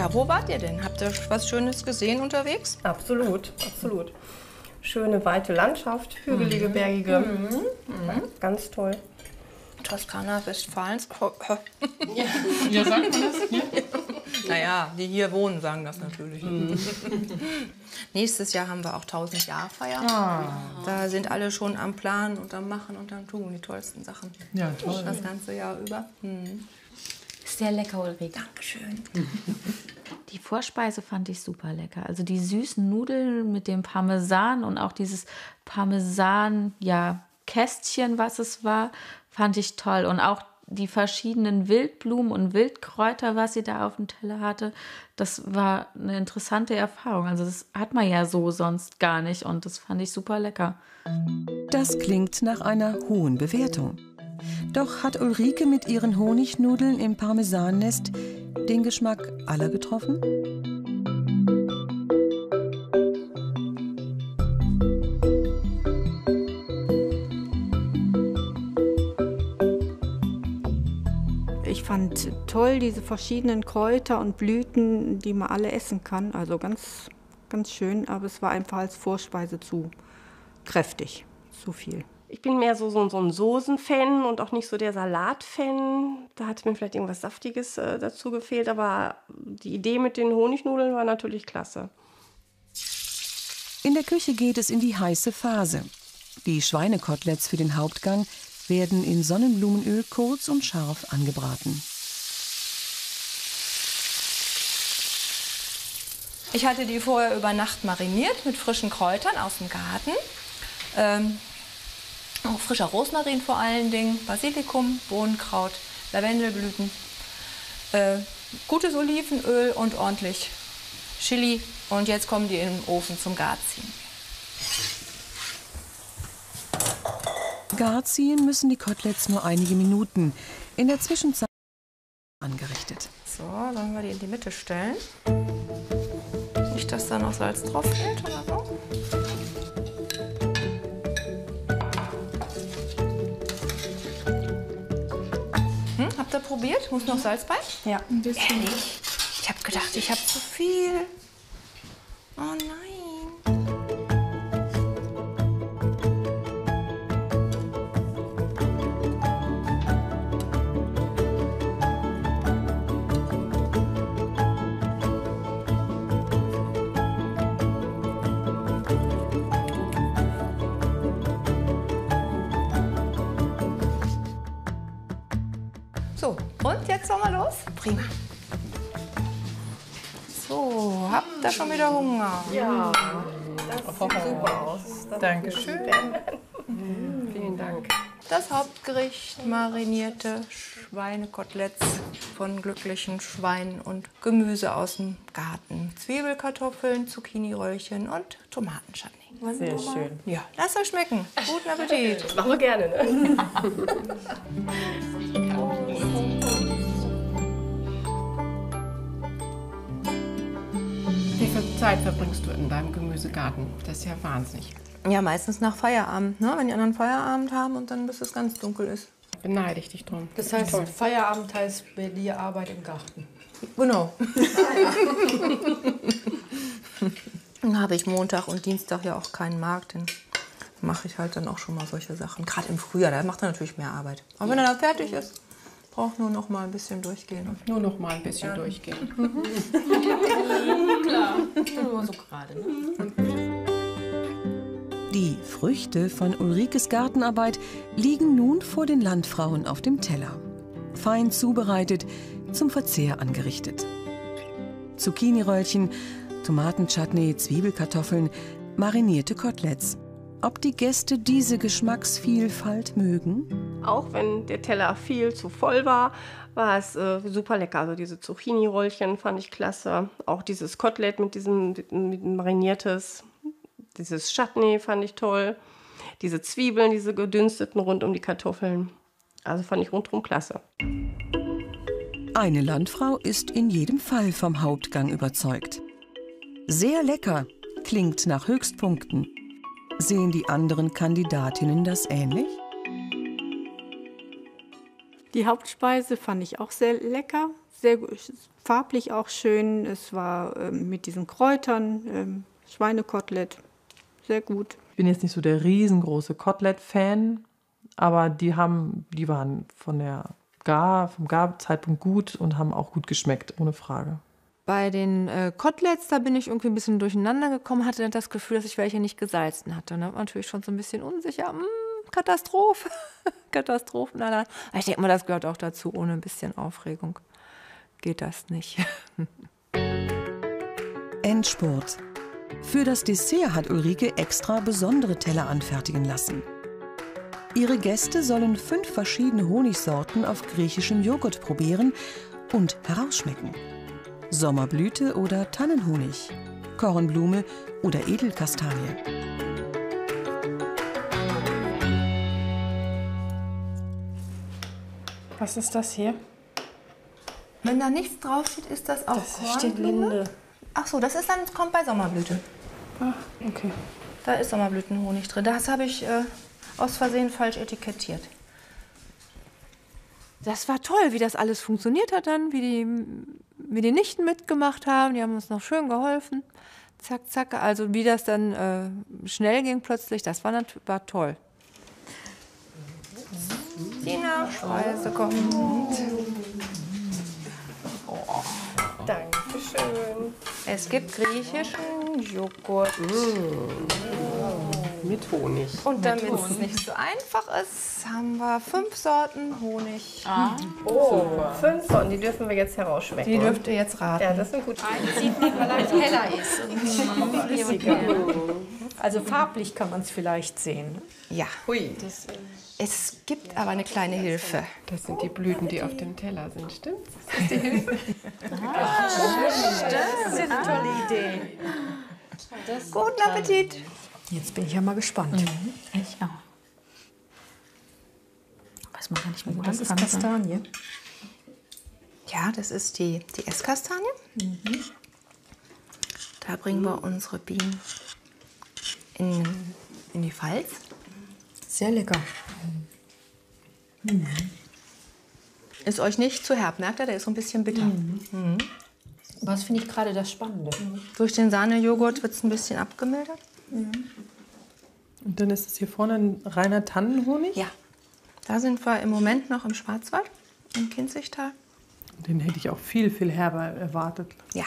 Ja, wo wart ihr denn? Habt ihr was Schönes gesehen unterwegs? Absolut, absolut. Schöne weite Landschaft, hügelige, Mhm. bergige. Mhm. Ja, ganz toll. Toskana Westfalens. Ja, sagt man das? Ja. Naja, die hier wohnen, sagen das natürlich. Mhm. Nächstes Jahr haben wir auch 1000 Jahre Feier. Ah. Da sind alle schon am Planen und am Machen und am Tun. Die tollsten Sachen. Ja, toll. Das ganze Jahr über. Mhm. Sehr lecker, Ulrike. Dankeschön. Die Vorspeise fand ich super lecker. Also die süßen Nudeln mit dem Parmesan und auch dieses Parmesan, ja, Kästchen, was es war, fand ich toll. Und auch die verschiedenen Wildblumen und Wildkräuter, was sie da auf dem Teller hatte, das war eine interessante Erfahrung. Also das hat man ja so sonst gar nicht und das fand ich super lecker. Das klingt nach einer hohen Bewertung. Doch hat Ulrike mit ihren Honignudeln im Parmesannest den Geschmack aller getroffen? Ich fand toll diese verschiedenen Kräuter und Blüten, die man alle essen kann. Also ganz, ganz schön, aber es war einfach als Vorspeise zu kräftig, zu viel. Ich bin mehr so, so, so ein Soßen-Fan und auch nicht so der Salat-Fan. Da hat mir vielleicht irgendwas Saftiges äh, dazu gefehlt, aber die Idee mit den Honignudeln war natürlich klasse. In der Küche geht es in die heiße Phase. Die Schweinekoteletts für den Hauptgang werden in Sonnenblumenöl kurz und scharf angebraten. Ich hatte die vorher über Nacht mariniert mit frischen Kräutern aus dem Garten. Ähm, auch frischer Rosmarin vor allen Dingen, Basilikum, Bohnenkraut, Lavendelblüten, äh, gutes Olivenöl und ordentlich Chili. Und jetzt kommen die in den Ofen zum Garziehen. Gar ziehen müssen die Koteletts nur einige Minuten. In der Zwischenzeit angerichtet. So, sollen wir die in die Mitte stellen? Nicht, dass da noch Salz drauf fehlt oder so. Ihr probiert? Muss noch Salz bei? Ja, ein bisschen. Ehrlich? Ich habe gedacht, ich habe zu viel. Oh nein. Sollen wir los? Prima. So, habt ihr schon wieder Hunger? Ja, das sieht super aus. Dankeschön. Vielen Dank. Das Hauptgericht marinierte Schweinekoteletts von glücklichen Schweinen und Gemüse aus dem Garten. Zwiebelkartoffeln, Zucchini-Röllchen und Tomatenchutney. Sehr schön. Ja, lasst euch schmecken. Guten Appetit. Das machen wir gerne, ne? Zeit verbringst du in deinem Gemüsegarten? Das ist ja wahnsinnig. Ja, meistens nach Feierabend, ne? wenn die anderen Feierabend haben und dann bis es ganz dunkel ist. Beneide ich dich drum. Das heißt, Feierabend heißt bei dir Arbeit im Garten. Genau. Dann habe ich Montag und Dienstag ja auch keinen Markt. Dann mache ich halt dann auch schon mal solche Sachen. Gerade im Frühjahr, da macht er natürlich mehr Arbeit. Aber wenn er dann fertig ist, braucht nur noch mal ein bisschen durchgehen. Nur noch mal ein bisschen durchgehen. Klar. Nur so gerade. Ne? Die Früchte von Ulrikes Gartenarbeit liegen nun vor den Landfrauen auf dem Teller. Fein zubereitet, zum Verzehr angerichtet. Zucchini-Röllchen, Tomatenchutney, Zwiebelkartoffeln, marinierte Koteletts. Ob die Gäste diese Geschmacksvielfalt mögen? Auch wenn der Teller viel zu voll war, war es äh, super lecker. Also diese Zucchini-Rollchen fand ich klasse. Auch dieses Kotelett mit diesem mit, mit mariniertes, dieses Chutney fand ich toll. Diese Zwiebeln, diese gedünsteten rund um die Kartoffeln. Also fand ich rundherum klasse. Eine Landfrau ist in jedem Fall vom Hauptgang überzeugt. Sehr lecker, klingt nach Höchstpunkten. Sehen die anderen Kandidatinnen das ähnlich? Die Hauptspeise fand ich auch sehr lecker, sehr farblich auch schön. Es war ähm, mit diesen Kräutern, ähm, Schweinekotelett, sehr gut. Ich bin jetzt nicht so der riesengroße Kotelett-Fan, aber die haben, die waren von der Gar, vom Garzeitpunkt gut und haben auch gut geschmeckt, ohne Frage. Bei den äh, Koteletts, da bin ich irgendwie ein bisschen durcheinander gekommen, hatte das Gefühl, dass ich welche nicht gesalzen hatte. Und da war natürlich schon so ein bisschen unsicher. Hm, Katastrophe. Katastrophen. Nein, nein. Aber ich denke mal, das gehört auch dazu. Ohne ein bisschen Aufregung geht das nicht. Endspurt. Für das Dessert hat Ulrike extra besondere Teller anfertigen lassen. Ihre Gäste sollen fünf verschiedene Honigsorten auf griechischem Joghurt probieren und herausschmecken. Sommerblüte oder Tannenhonig, Kornblume oder Edelkastanie. Was ist das hier? Wenn da nichts drauf steht, ist das auch Das steht Kornblume? Linde. Ach so, das ist dann, kommt bei Sommerblüte. Ah, okay. Da ist Sommerblütenhonig drin. Das habe ich äh, aus Versehen falsch etikettiert. Das war toll, wie das alles funktioniert hat dann, wie die, wie die Nichten mitgemacht haben. Die haben uns noch schön geholfen. Zack, zack. Also wie das dann äh, schnell ging plötzlich, das war, war toll. Die Nachspeise kommt. Dankeschön. Es gibt griechischen Joghurt. Mit Honig. Und damit es nicht so einfach ist, haben wir fünf Sorten Honig. Oh, fünf Sorten, die dürfen wir jetzt herausschmecken. Die dürft ihr jetzt raten. Ja, das sind gut. Sieht nicht, weil er heller ist. Also farblich kann man es vielleicht sehen. Ja. Hui. Es gibt aber eine kleine Hilfe. Das sind die Blüten, die auf dem Teller sind, stimmt's? Ist das die Hilfe? Das ist eine tolle Idee. Guten Appetit. Jetzt bin ich ja mal gespannt. Ich auch. Weiß man mehr, wo Das das ist. Kastanie. Ja, das ist die, die Esskastanie. Da bringen wir unsere Bienen in, in die Pfalz. Sehr lecker. Ist euch nicht zu herb, merkt ihr? Der ist so ein bisschen bitter. Mhm. Was finde ich gerade das Spannende? Durch den Sahnejoghurt wird es ein bisschen abgemildert. Und dann ist es hier vorne ein reiner Tannenhonig? Ja. Da sind wir im Moment noch im Schwarzwald, im Kinzigtal. Den hätte ich auch viel, viel herber erwartet. Ja.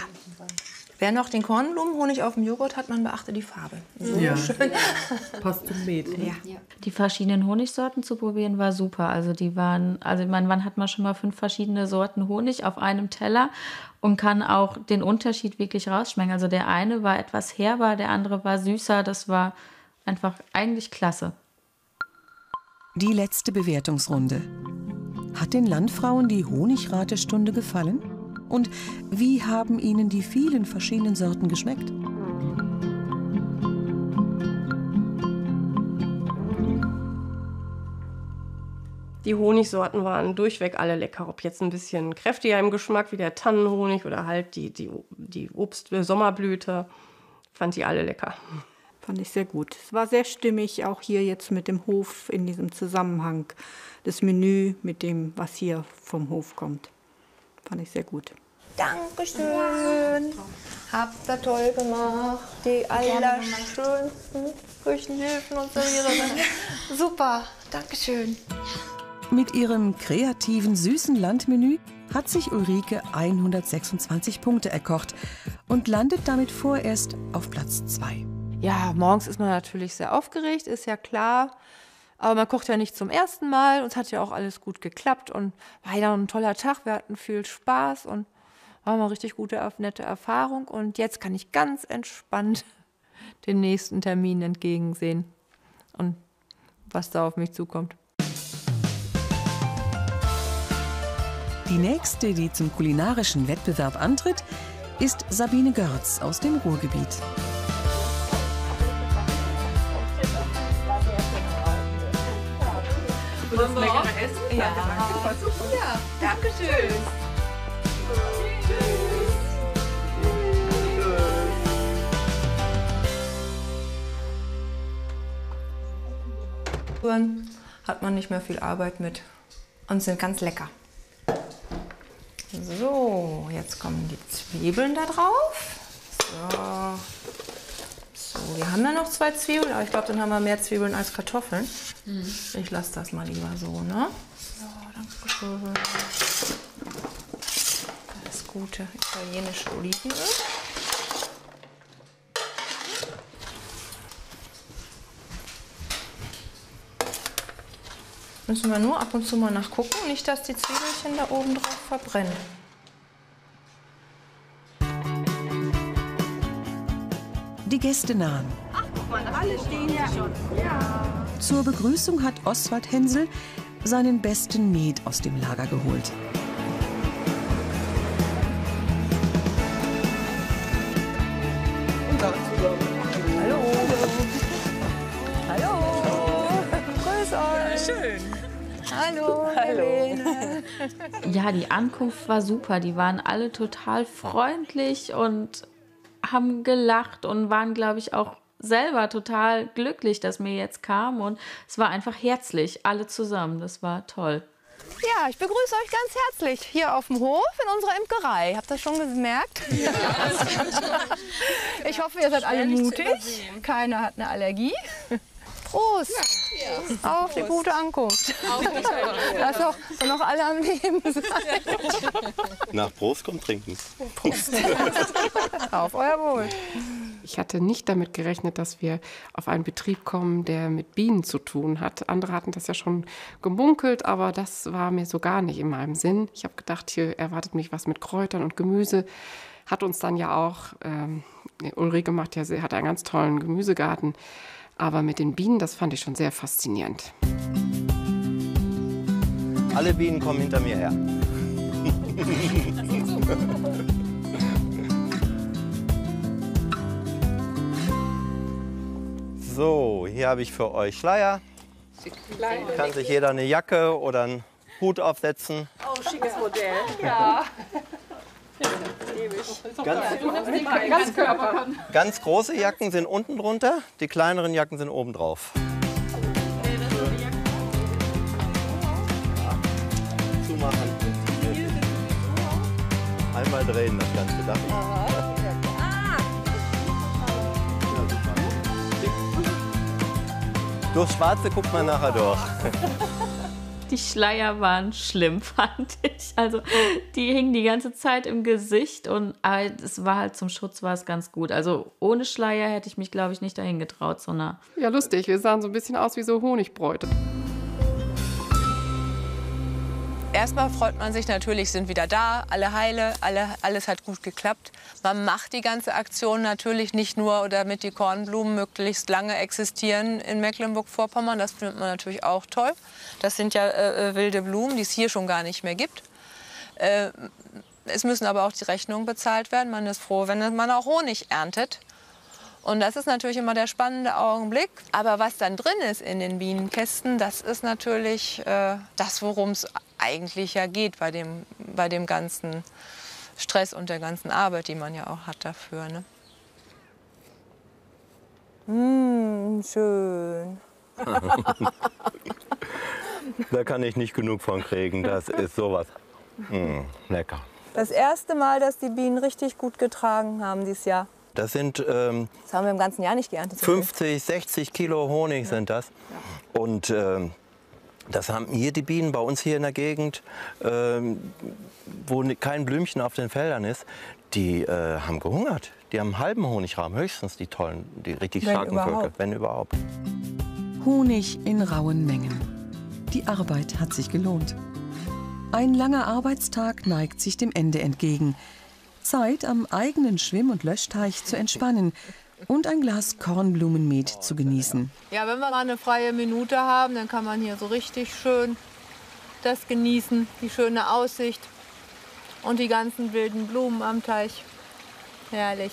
Wer noch den Kornblumenhonig auf dem Joghurt hat, man beachte die Farbe. So Ja. schön. Passt zum Met. Ja. Die verschiedenen Honigsorten zu probieren war super. Also die waren, also ich meine, wann hat man schon mal fünf verschiedene Sorten Honig auf einem Teller und kann auch den Unterschied wirklich rausschmecken. Also der eine war etwas herber, der andere war süßer. Das war einfach eigentlich klasse. Die letzte Bewertungsrunde. Hat den Landfrauen die Honigratestunde gefallen? Und wie haben ihnen die vielen verschiedenen Sorten geschmeckt? Die Honigsorten waren durchweg alle lecker. Ob jetzt ein bisschen kräftiger im Geschmack wie der Tannenhonig oder halt die, die, die Obst-Sommerblüte, fand die alle lecker. Fand ich sehr gut. Es war sehr stimmig, auch hier jetzt mit dem Hof in diesem Zusammenhang. Das Menü mit dem, was hier vom Hof kommt. Fand ich sehr gut. Dankeschön. Habt ihr toll gemacht. Die allerschönsten Küchenhilfen und Serviererinnen. Super. Dankeschön. Mit ihrem kreativen, süßen Landmenü hat sich Ulrike 126 Punkte erkocht und landet damit vorerst auf Platz 2. Ja, morgens ist man natürlich sehr aufgeregt, ist ja klar. Aber man kocht ja nicht zum ersten Mal. Uns hat ja auch alles gut geklappt und war ja ein toller Tag. Wir hatten viel Spaß und war mal richtig gute, nette Erfahrung. Und jetzt kann ich ganz entspannt den nächsten Termin entgegensehen und was da auf mich zukommt. Die nächste, die zum kulinarischen Wettbewerb antritt, ist Sabine Görz aus dem Ruhrgebiet. Wollen wir auch essen? Ja. Ja, danke schön. Hat man nicht mehr viel Arbeit mit und sind ganz lecker. So, jetzt kommen die Zwiebeln da drauf. So. So, wir haben ja noch zwei Zwiebeln, aber ich glaube, dann haben wir mehr Zwiebeln als Kartoffeln. Ich lasse das mal lieber so, ne? So, danke schön. Das gute italienische Olivenöl. Müssen wir nur ab und zu mal nachgucken, nicht, dass die Zwiebelchen da oben drauf verbrennen. Die Gäste nahen. Alle stehen ja schon. Ja. Zur Begrüßung hat Oswald Hensel seinen besten Met aus dem Lager geholt. Hallo. Hallo. Grüß euch. schön. Hallo. Helene. Ja, die Ankunft war super. Die waren alle total freundlich und haben gelacht und waren, glaube ich, auch selber total glücklich, dass mir jetzt kam. Und es war einfach herzlich, alle zusammen. Das war toll. Ja, ich begrüße euch ganz herzlich hier auf dem Hof in unserer Imkerei. Habt ihr das schon gemerkt? Ich hoffe, ihr seid alle mutig. Keiner hat eine Allergie. Prost! Auf die gute Ankunft. Dass doch noch alle am Leben sein. Nach Prost kommt Trinken. Auf euer Wohl. Ich hatte nicht damit gerechnet, dass wir auf einen Betrieb kommen, der mit Bienen zu tun hat. Andere hatten das ja schon gemunkelt, aber das war mir so gar nicht in meinem Sinn. Ich habe gedacht, hier erwartet mich was mit Kräutern und Gemüse. Hat uns dann ja auch, ähm, Ulrike macht ja, sie hat einen ganz tollen Gemüsegarten. Aber mit den Bienen, das fand ich schon sehr faszinierend. Alle Bienen kommen hinter mir her. So, hier habe ich für euch Schleier. Kann sich jeder eine Jacke oder ein Hut aufsetzen. Oh, schickes Modell. Ja. Ganz- Ganzkörper. Ganz große Jacken sind unten drunter, die kleineren Jacken sind oben drauf. Zumachen. Einmal drehen das Ganze. Darf ich? Durchs Schwarze guckt man nachher durch. Die Schleier waren schlimm, fand ich. Also die hingen die ganze Zeit im Gesicht und aber es war halt zum Schutz war es ganz gut. Also ohne Schleier hätte ich mich, glaube ich, nicht dahin getraut, sondern Ja, lustig. Wir sahen so ein bisschen aus wie so Honigbräute. Erstmal freut man sich natürlich, sind wieder da, alle heile, alle, alles hat gut geklappt. Man macht die ganze Aktion natürlich nicht nur, damit die Kornblumen möglichst lange existieren in Mecklenburg-Vorpommern. Das findet man natürlich auch toll. Das sind ja äh, äh, wilde Blumen, die es hier schon gar nicht mehr gibt. Äh, es müssen aber auch die Rechnungen bezahlt werden. Man ist froh, wenn man auch Honig erntet. Und das ist natürlich immer der spannende Augenblick. Aber was dann drin ist in den Bienenkästen, das ist natürlich äh, das, worum es eigentlich ja geht bei dem, bei dem ganzen Stress und der ganzen Arbeit, die man ja auch hat dafür. Ne? Mmh, schön. Da kann ich nicht genug von kriegen. Das ist sowas. Mm, lecker. Das erste Mal, dass die Bienen richtig gut getragen haben dieses Jahr. Das sind ähm, Das haben wir im ganzen Jahr nicht geerntet. so viel. 50, 60 Kilo Honig sind das. Und ähm, das haben hier die Bienen bei uns hier in der Gegend, ähm, wo kein Blümchen auf den Feldern ist, die äh, haben gehungert. Die haben einen halben Honigrahmen, höchstens die tollen, die richtig Wenn starken Völker, überhaupt. wenn überhaupt. Honig in rauen Mengen. Die Arbeit hat sich gelohnt. Ein langer Arbeitstag neigt sich dem Ende entgegen. Zeit, am eigenen Schwimm- und Löschteich zu entspannen und ein Glas Kornblumenmet zu genießen. Ja, wenn wir mal eine freie Minute haben, dann kann man hier so richtig schön das genießen, die schöne Aussicht und die ganzen wilden Blumen am Teich. Herrlich.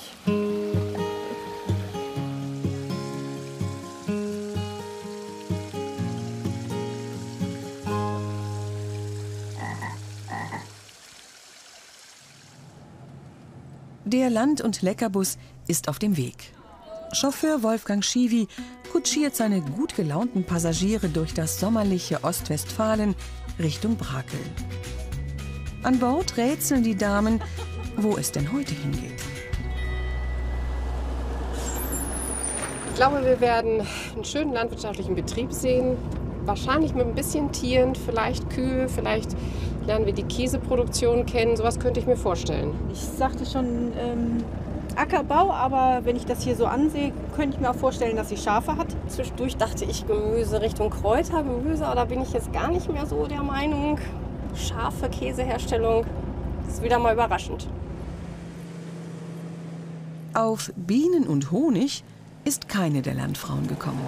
Der Land- und Leckerbus ist auf dem Weg. Chauffeur Wolfgang Schiwi kutschiert seine gut gelaunten Passagiere durch das sommerliche Ostwestfalen Richtung Brakel. An Bord rätseln die Damen, wo es denn heute hingeht. Ich glaube, wir werden einen schönen landwirtschaftlichen Betrieb sehen. Wahrscheinlich mit ein bisschen Tieren, vielleicht Kühe, vielleicht lernen wir die Käseproduktion kennen. Sowas könnte ich mir vorstellen. Ich sagte schon ähm, Ackerbau, aber wenn ich das hier so ansehe, könnte ich mir auch vorstellen, dass sie Schafe hat. Zwischendurch dachte ich Gemüse Richtung Kräutergemüse, aber da bin ich jetzt gar nicht mehr so der Meinung. Scharfe Käseherstellung ist wieder mal überraschend. Auf Bienen und Honig ist keine der Landfrauen gekommen.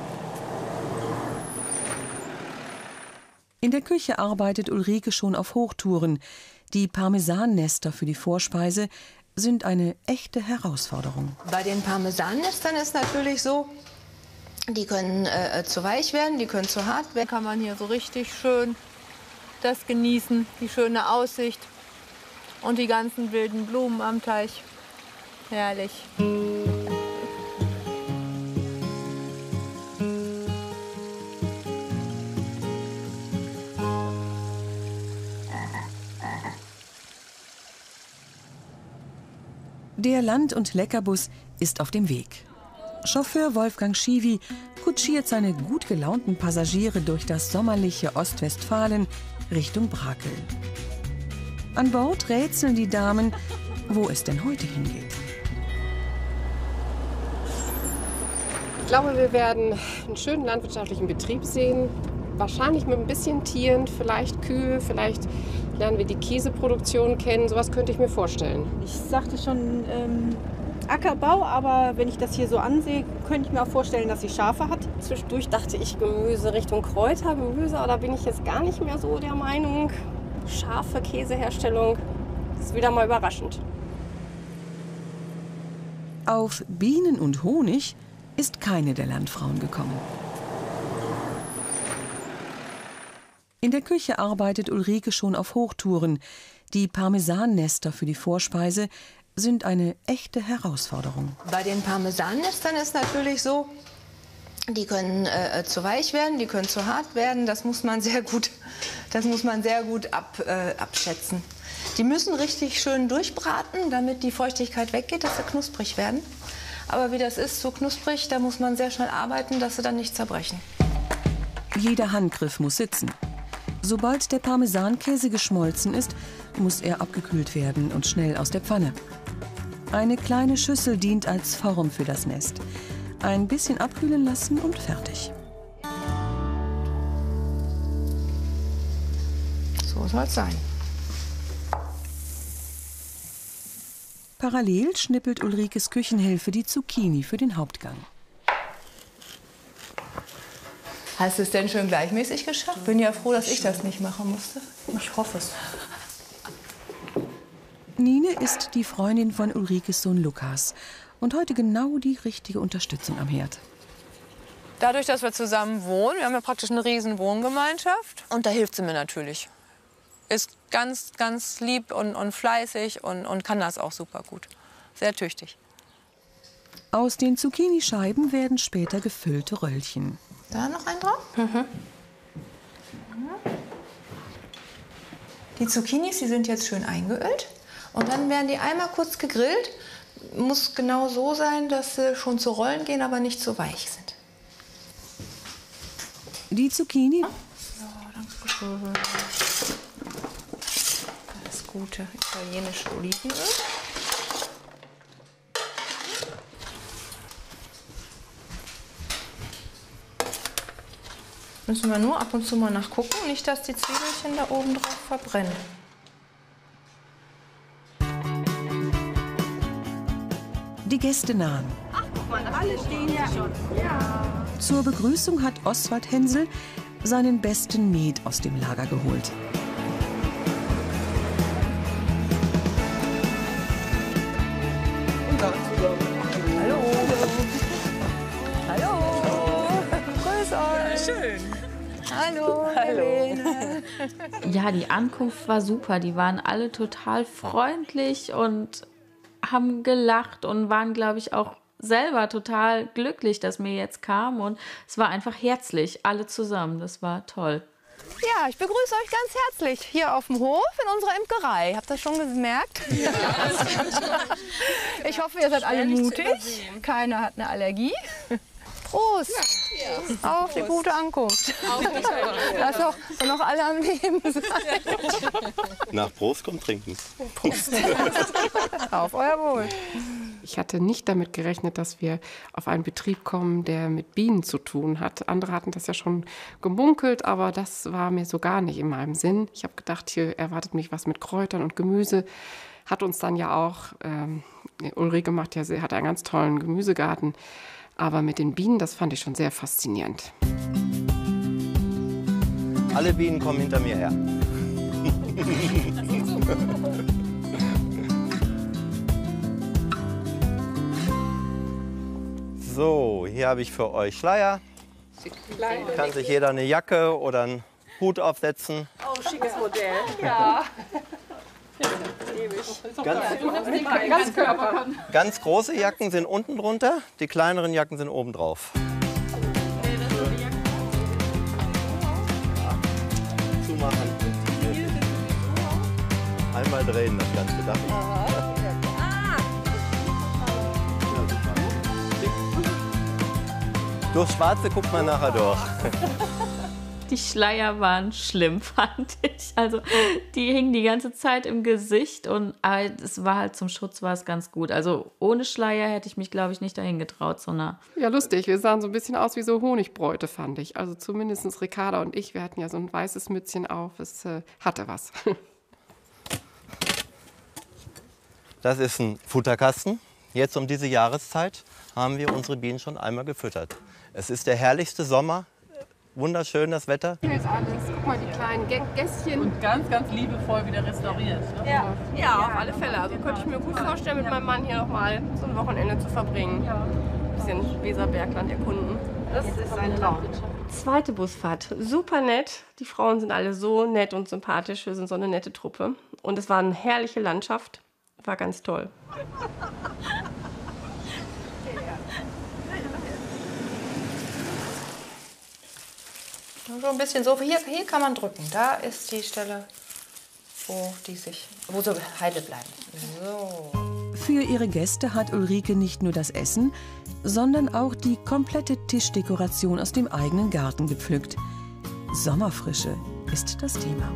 In der Küche arbeitet Ulrike schon auf Hochtouren. Die Parmesannester für die Vorspeise sind eine echte Herausforderung. Bei den Parmesannestern ist natürlich so, die können äh, zu weich werden, die können zu hart werden. Kann man hier so richtig schön das genießen, die schöne Aussicht und die ganzen wilden Blumen am Teich. Herrlich. Der Land- und Leckerbus ist auf dem Weg. Chauffeur Wolfgang Schiwi kutschiert seine gut gelaunten Passagiere durch das sommerliche Ostwestfalen Richtung Brakel. An Bord rätseln die Damen, wo es denn heute hingeht. Ich glaube, wir werden einen schönen landwirtschaftlichen Betrieb sehen. Wahrscheinlich mit ein bisschen Tieren, vielleicht Kühe, vielleicht lernen wir die Käseproduktion kennen. Sowas könnte ich mir vorstellen. Ich sagte schon ähm, Ackerbau, aber wenn ich das hier so ansehe, könnte ich mir auch vorstellen, dass sie Schafe hat. Zwischendurch dachte ich Gemüse Richtung Kräutergemüse, aber da bin ich jetzt gar nicht mehr so der Meinung. Scharfe Käseherstellung ist wieder mal überraschend. Auf Bienen und Honig ist keine der Landfrauen gekommen. In der Küche arbeitet Ulrike schon auf Hochtouren. Die Parmesannester für die Vorspeise sind eine echte Herausforderung. Bei den Parmesannestern ist natürlich so, die können äh, zu weich werden, die können zu hart werden. Das muss man sehr gut, das muss man sehr gut ab, äh, abschätzen. Die müssen richtig schön durchbraten, damit die Feuchtigkeit weggeht, dass sie knusprig werden. Aber wie das ist, so knusprig, da muss man sehr schnell arbeiten, dass sie dann nicht zerbrechen. Jeder Handgriff muss sitzen. Sobald der Parmesankäse geschmolzen ist, muss er abgekühlt werden und schnell aus der Pfanne. Eine kleine Schüssel dient als Form für das Nest. Ein bisschen abkühlen lassen und fertig. So soll es sein. Parallel schnippelt Ulrikes Küchenhilfe die Zucchini für den Hauptgang. Hast du es denn schön gleichmäßig geschafft? Bin ja froh, dass ich das nicht machen musste. Ich hoffe es. Nine ist die Freundin von Ulrikes Sohn Lukas und heute genau die richtige Unterstützung am Herd. Dadurch, dass wir zusammen wohnen, wir haben ja praktisch eine riesen Wohngemeinschaft und da hilft sie mir natürlich. Ist ganz, ganz lieb und, und fleißig und, und kann das auch super gut. Sehr tüchtig. Aus den Zucchinischeiben werden später gefüllte Röllchen. Da noch ein drauf? Mhm. Die Zucchinis, die sind jetzt schön eingeölt. Und dann werden die einmal kurz gegrillt. Muss genau so sein, dass sie schon zu Rollen gehen, aber nicht zu weich sind. Die Zucchini Ja, danke schön. Das gute italienische Olivenöl. Müssen wir nur ab und zu mal nachgucken, nicht dass die Zwiebelchen da oben drauf verbrennen. Die Gäste nahen. Alle stehen ja schon. Ja. Zur Begrüßung hat Oswald Hensel seinen besten Met aus dem Lager geholt. Hallo. Hallo. Helene. Ja, die Ankunft war super. Die waren alle total freundlich und haben gelacht und waren, glaube ich, auch selber total glücklich, dass mir jetzt kam. Und es war einfach herzlich, alle zusammen. Das war toll. Ja, ich begrüße euch ganz herzlich hier auf dem Hof in unserer Imkerei. Habt ihr das schon gemerkt? ich hoffe, ihr seid alle mutig. Keiner hat eine Allergie. Prost! Auf die gute Ankunft. Lass doch noch alle am Leben sein. Nach Prost kommt Trinken. Auf euer Wohl. Ich hatte nicht damit gerechnet, dass wir auf einen Betrieb kommen, der mit Bienen zu tun hat. Andere hatten das ja schon gemunkelt, aber das war mir so gar nicht in meinem Sinn. Ich habe gedacht, hier erwartet mich was mit Kräutern und Gemüse. Hat uns dann ja auch, ähm, Ulrike macht ja, sie hat einen ganz tollen Gemüsegarten. Aber mit den Bienen, das fand ich schon sehr faszinierend. Alle Bienen kommen hinter mir her. So, hier habe ich für euch Schleier. Kann sich jeder eine Jacke oder einen Hut aufsetzen. Oh, schickes Modell. Ja. Ganz- Ganz. Ganz große Jacken sind unten drunter, die kleineren Jacken sind oben drauf. Zumachen. Einmal drehen das Ganze, darf ich? Durch Schwarze guckt man nachher durch. Die Schleier waren schlimm, fand ich. Also die hingen die ganze Zeit im Gesicht und aber es war halt zum Schutz war es ganz gut. Also ohne Schleier hätte ich mich, glaube ich, nicht dahin getraut, sondern Ja, lustig. Wir sahen so ein bisschen aus wie so Honigbräute, fand ich. Also zumindest Ricarda und ich, wir hatten ja so ein weißes Mützchen auf. Es äh, hatte was. Das ist ein Futterkasten. Jetzt um diese Jahreszeit haben wir unsere Bienen schon einmal gefüttert. Es ist der herrlichste Sommer. Wunderschön das Wetter. Hier ist alles. Guck mal, die kleinen Gä- Gässchen. Und ganz, ganz liebevoll wieder restauriert. Ne? Ja, ja, auf alle Fälle. Also könnte ich mir gut vorstellen, mit meinem Mann hier noch mal so ein Wochenende zu verbringen. Ein bisschen Weserbergland erkunden. Das ist ein Traum. Zweite Busfahrt, super nett. Die Frauen sind alle so nett und sympathisch. Wir sind so eine nette Truppe. Und es war eine herrliche Landschaft. War ganz toll. So ein bisschen so. Hier, hier kann man drücken. Da ist die Stelle, wo die sich, wo so heile bleiben. So. Für ihre Gäste hat Ulrike nicht nur das Essen, sondern auch die komplette Tischdekoration aus dem eigenen Garten gepflückt. Sommerfrische ist das Thema.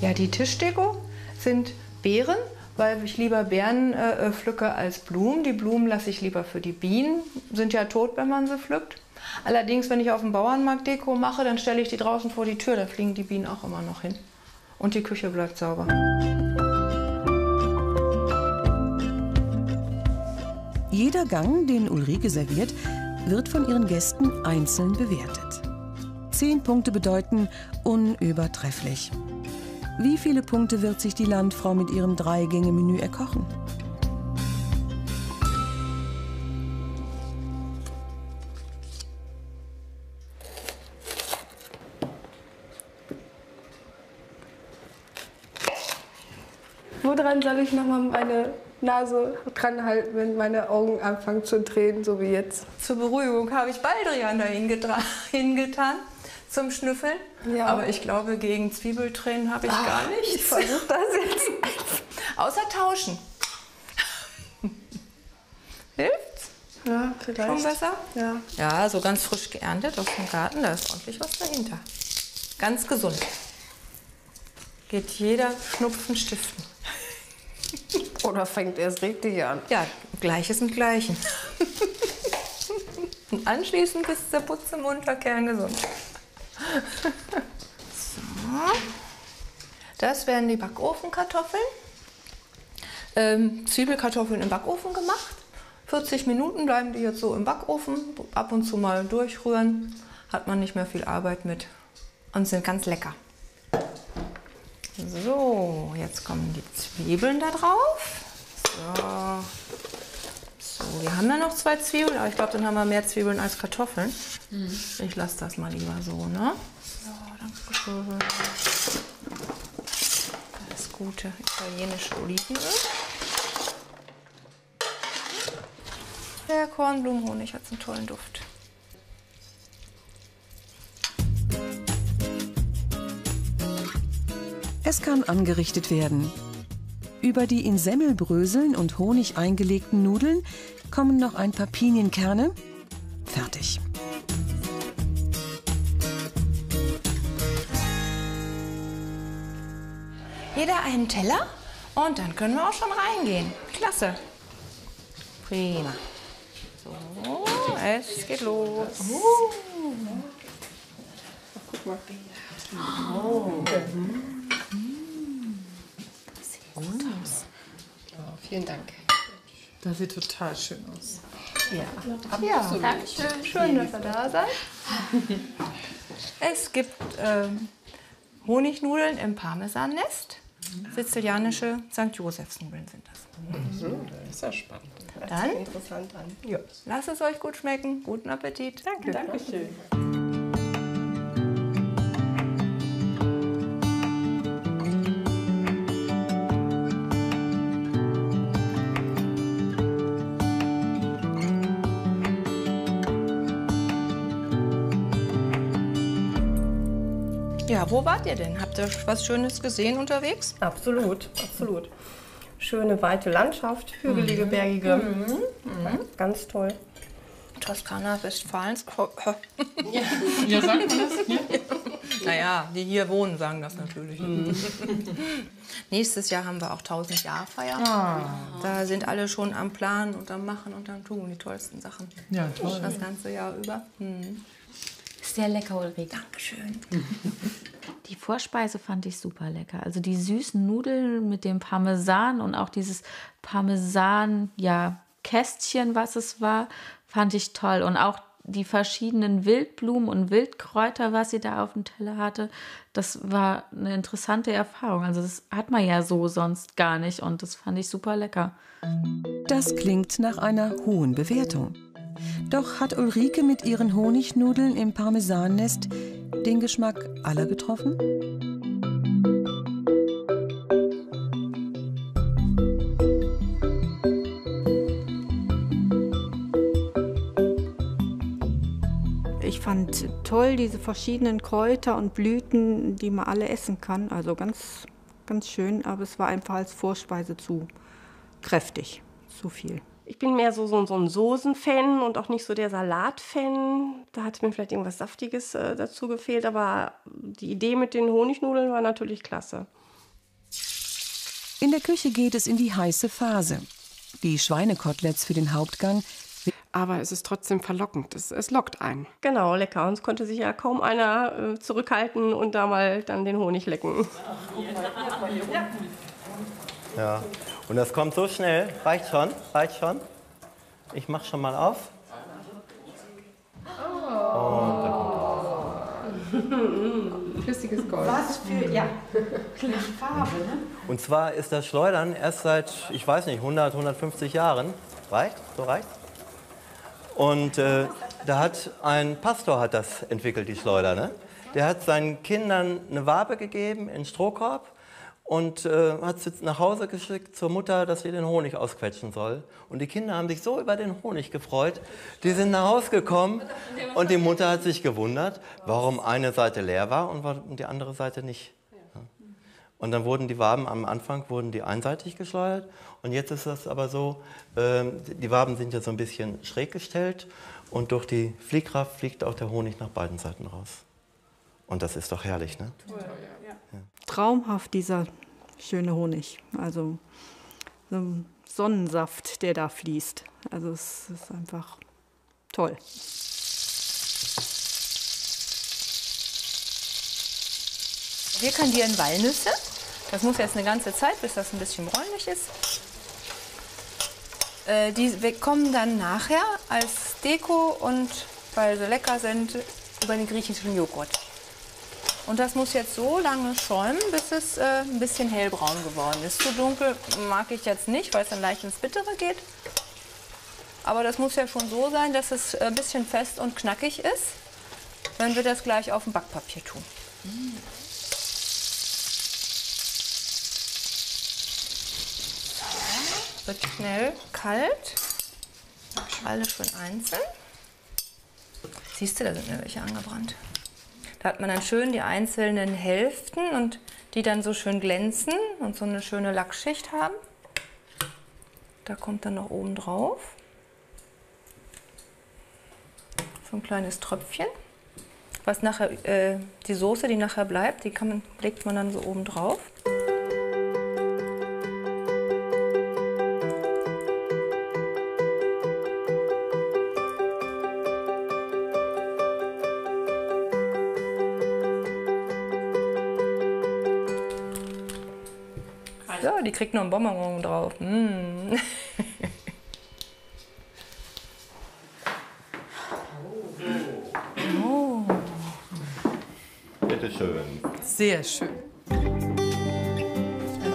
Ja, die Tischdeko sind Beeren, weil ich lieber Beeren äh, pflücke als Blumen. Die Blumen lasse ich lieber für die Bienen, sind ja tot, wenn man sie pflückt. Allerdings, wenn ich auf dem Bauernmarkt Deko mache, dann stelle ich die draußen vor die Tür, da fliegen die Bienen auch immer noch hin. Und die Küche bleibt sauber. Jeder Gang, den Ulrike serviert, wird von ihren Gästen einzeln bewertet. Zehn Punkte bedeuten unübertrefflich. Wie viele Punkte wird sich die Landfrau mit ihrem Drei-Gänge-Menü erkochen? Woran soll ich nochmal meine Nase dran halten, wenn meine Augen anfangen zu drehen, so wie jetzt? Zur Beruhigung habe ich Baldrian da hingetan zum Schnüffeln. Ja. Aber ich glaube, gegen Zwiebeltränen habe ich Ah, gar nichts. ich versuch das jetzt. Außer tauschen. Hilft's? Ja, vielleicht. Schon besser? Ja. Ja, so ganz frisch geerntet aus dem Garten, da ist ordentlich was dahinter. Ganz gesund. Geht jeder Schnupfen stiften. Oder fängt erst richtig an. Ja, Gleiches mit Gleichen. Und anschließend bis der Putze munter kerngesund. So. Das wären die Backofenkartoffeln. Ähm, Zwiebelkartoffeln im Backofen gemacht. 40 Minuten bleiben die jetzt so im Backofen. Ab und zu mal durchrühren. Hat man nicht mehr viel Arbeit mit. Und sind ganz lecker. So, jetzt kommen die Zwiebeln da drauf. So. So, wir haben ja noch zwei Zwiebeln, aber ich glaube, dann haben wir mehr Zwiebeln als Kartoffeln. Ich lasse das mal lieber so, ne? So, danke schön. Das gute italienische Olivenöl. Der Kornblumenhonig hat einen tollen Duft. Es kann angerichtet werden. Über die in Semmelbröseln und Honig eingelegten Nudeln kommen noch ein paar Pinienkerne. Fertig. Jeder einen Teller und dann können wir auch schon reingehen. Klasse. Prima. So, es geht los. Guck mal. Oh. Gut aus. Vielen Dank. Das sieht total schön aus. Ja, Ja, ja. Dankeschön. Schön, dass ihr da seid. Es gibt ähm, Honignudeln im Parmesannest. Sizilianische St. Josefsnudeln sind das. Das ist ja spannend. Hört Dann? interessant an. Ja. Lasst es euch gut schmecken. Guten Appetit. Danke. Dankeschön. Ja, wo wart ihr denn? Habt ihr was Schönes gesehen unterwegs? Absolut, absolut. Schöne weite Landschaft, hügelige, Mhm. bergige. Mhm. Ganz toll. Toskana Westfalens. Oh. Ja, sagt man das? Ja. Naja, die hier wohnen, sagen das natürlich. Mhm. Nächstes Jahr haben wir auch 1000 Jahr Feier. Ah. Da sind alle schon am Plan und am Machen und am Tun. Die tollsten Sachen. Ja, toll. Das ganze Jahr über. Mhm. Sehr lecker, Ulrike. Dankeschön. Die Vorspeise fand ich super lecker. Also die süßen Nudeln mit dem Parmesan und auch dieses Parmesan, ja, Kästchen, was es war, fand ich toll. Und auch die verschiedenen Wildblumen und Wildkräuter, was sie da auf dem Teller hatte, das war eine interessante Erfahrung. Also das hat man ja so sonst gar nicht und das fand ich super lecker. Das klingt nach einer hohen Bewertung. Doch hat Ulrike mit ihren Honignudeln im Parmesannest den Geschmack aller getroffen? Ich fand toll diese verschiedenen Kräuter und Blüten, die man alle essen kann. Also ganz, ganz schön, aber es war einfach als Vorspeise zu kräftig, zu viel. Ich bin mehr so, so, so ein Soßen-Fan und auch nicht so der Salat-Fan. Da hat mir vielleicht irgendwas Saftiges äh, dazu gefehlt, aber die Idee mit den Honignudeln war natürlich klasse. In der Küche geht es in die heiße Phase. Die Schweinekoteletts für den Hauptgang. Aber es ist trotzdem verlockend. Es, es lockt ein. Genau, lecker. Und es konnte sich ja kaum einer äh, zurückhalten und da mal dann den Honig lecken. Ja. Und das kommt so schnell. Reicht schon? Reicht schon? Ich mach schon mal auf. Flüssiges Gold. Was für, ja, Farbe, ne? Und zwar ist das Schleudern erst seit, ich weiß nicht, 100, 150 Jahren. Reicht? So reicht? Und äh, da hat ein Pastor hat das entwickelt, die Schleuder. Ne? Der hat seinen Kindern eine Wabe gegeben in Strohkorb und äh, hat sie nach Hause geschickt zur Mutter, dass sie den Honig ausquetschen soll. Und die Kinder haben sich so über den Honig gefreut. Die sind nach Hause gekommen und die Mutter hat sich gewundert, warum eine Seite leer war und die andere Seite nicht. Und dann wurden die Waben am Anfang wurden die einseitig geschleudert und jetzt ist das aber so, äh, die Waben sind ja so ein bisschen schräg gestellt und durch die Fliehkraft fliegt auch der Honig nach beiden Seiten raus. Und das ist doch herrlich, ne? Ja. Traumhaft dieser schöne Honig. Also so ein Sonnensaft, der da fließt. Also es ist einfach toll. Wir kandieren Walnüsse. Das muss jetzt eine ganze Zeit, bis das ein bisschen bräunlich ist. Äh, die kommen dann nachher als Deko und weil sie lecker sind, über den griechischen Joghurt. Und das muss jetzt so lange schäumen, bis es äh, ein bisschen hellbraun geworden ist. Zu dunkel mag ich jetzt nicht, weil es dann leicht ins Bittere geht. Aber das muss ja schon so sein, dass es ein bisschen fest und knackig ist, wenn wir das gleich auf dem Backpapier tun. Mm. wird schnell kalt. Alle schön einzeln. Siehst du, da sind mir welche angebrannt. Da hat man dann schön die einzelnen Hälften und die dann so schön glänzen und so eine schöne Lackschicht haben. Da kommt dann noch oben drauf so ein kleines Tröpfchen. Was nachher, äh, die Soße, die nachher bleibt, die man, legt man dann so oben drauf. Kriegt noch einen Bonbon drauf. Mm. oh. Bitte schön. Sehr schön. Ein